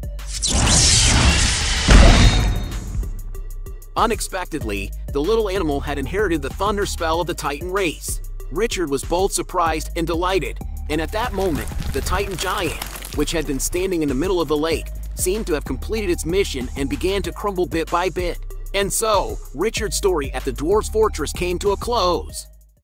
Unexpectedly, the little animal had inherited the thunder spell of the Titan race. Richard was both surprised and delighted, and at that moment, the Titan giant, which had been standing in the middle of the lake, seemed to have completed its mission and began to crumble bit by bit. And so, Richard's story at the Dwarf's Fortress came to a close.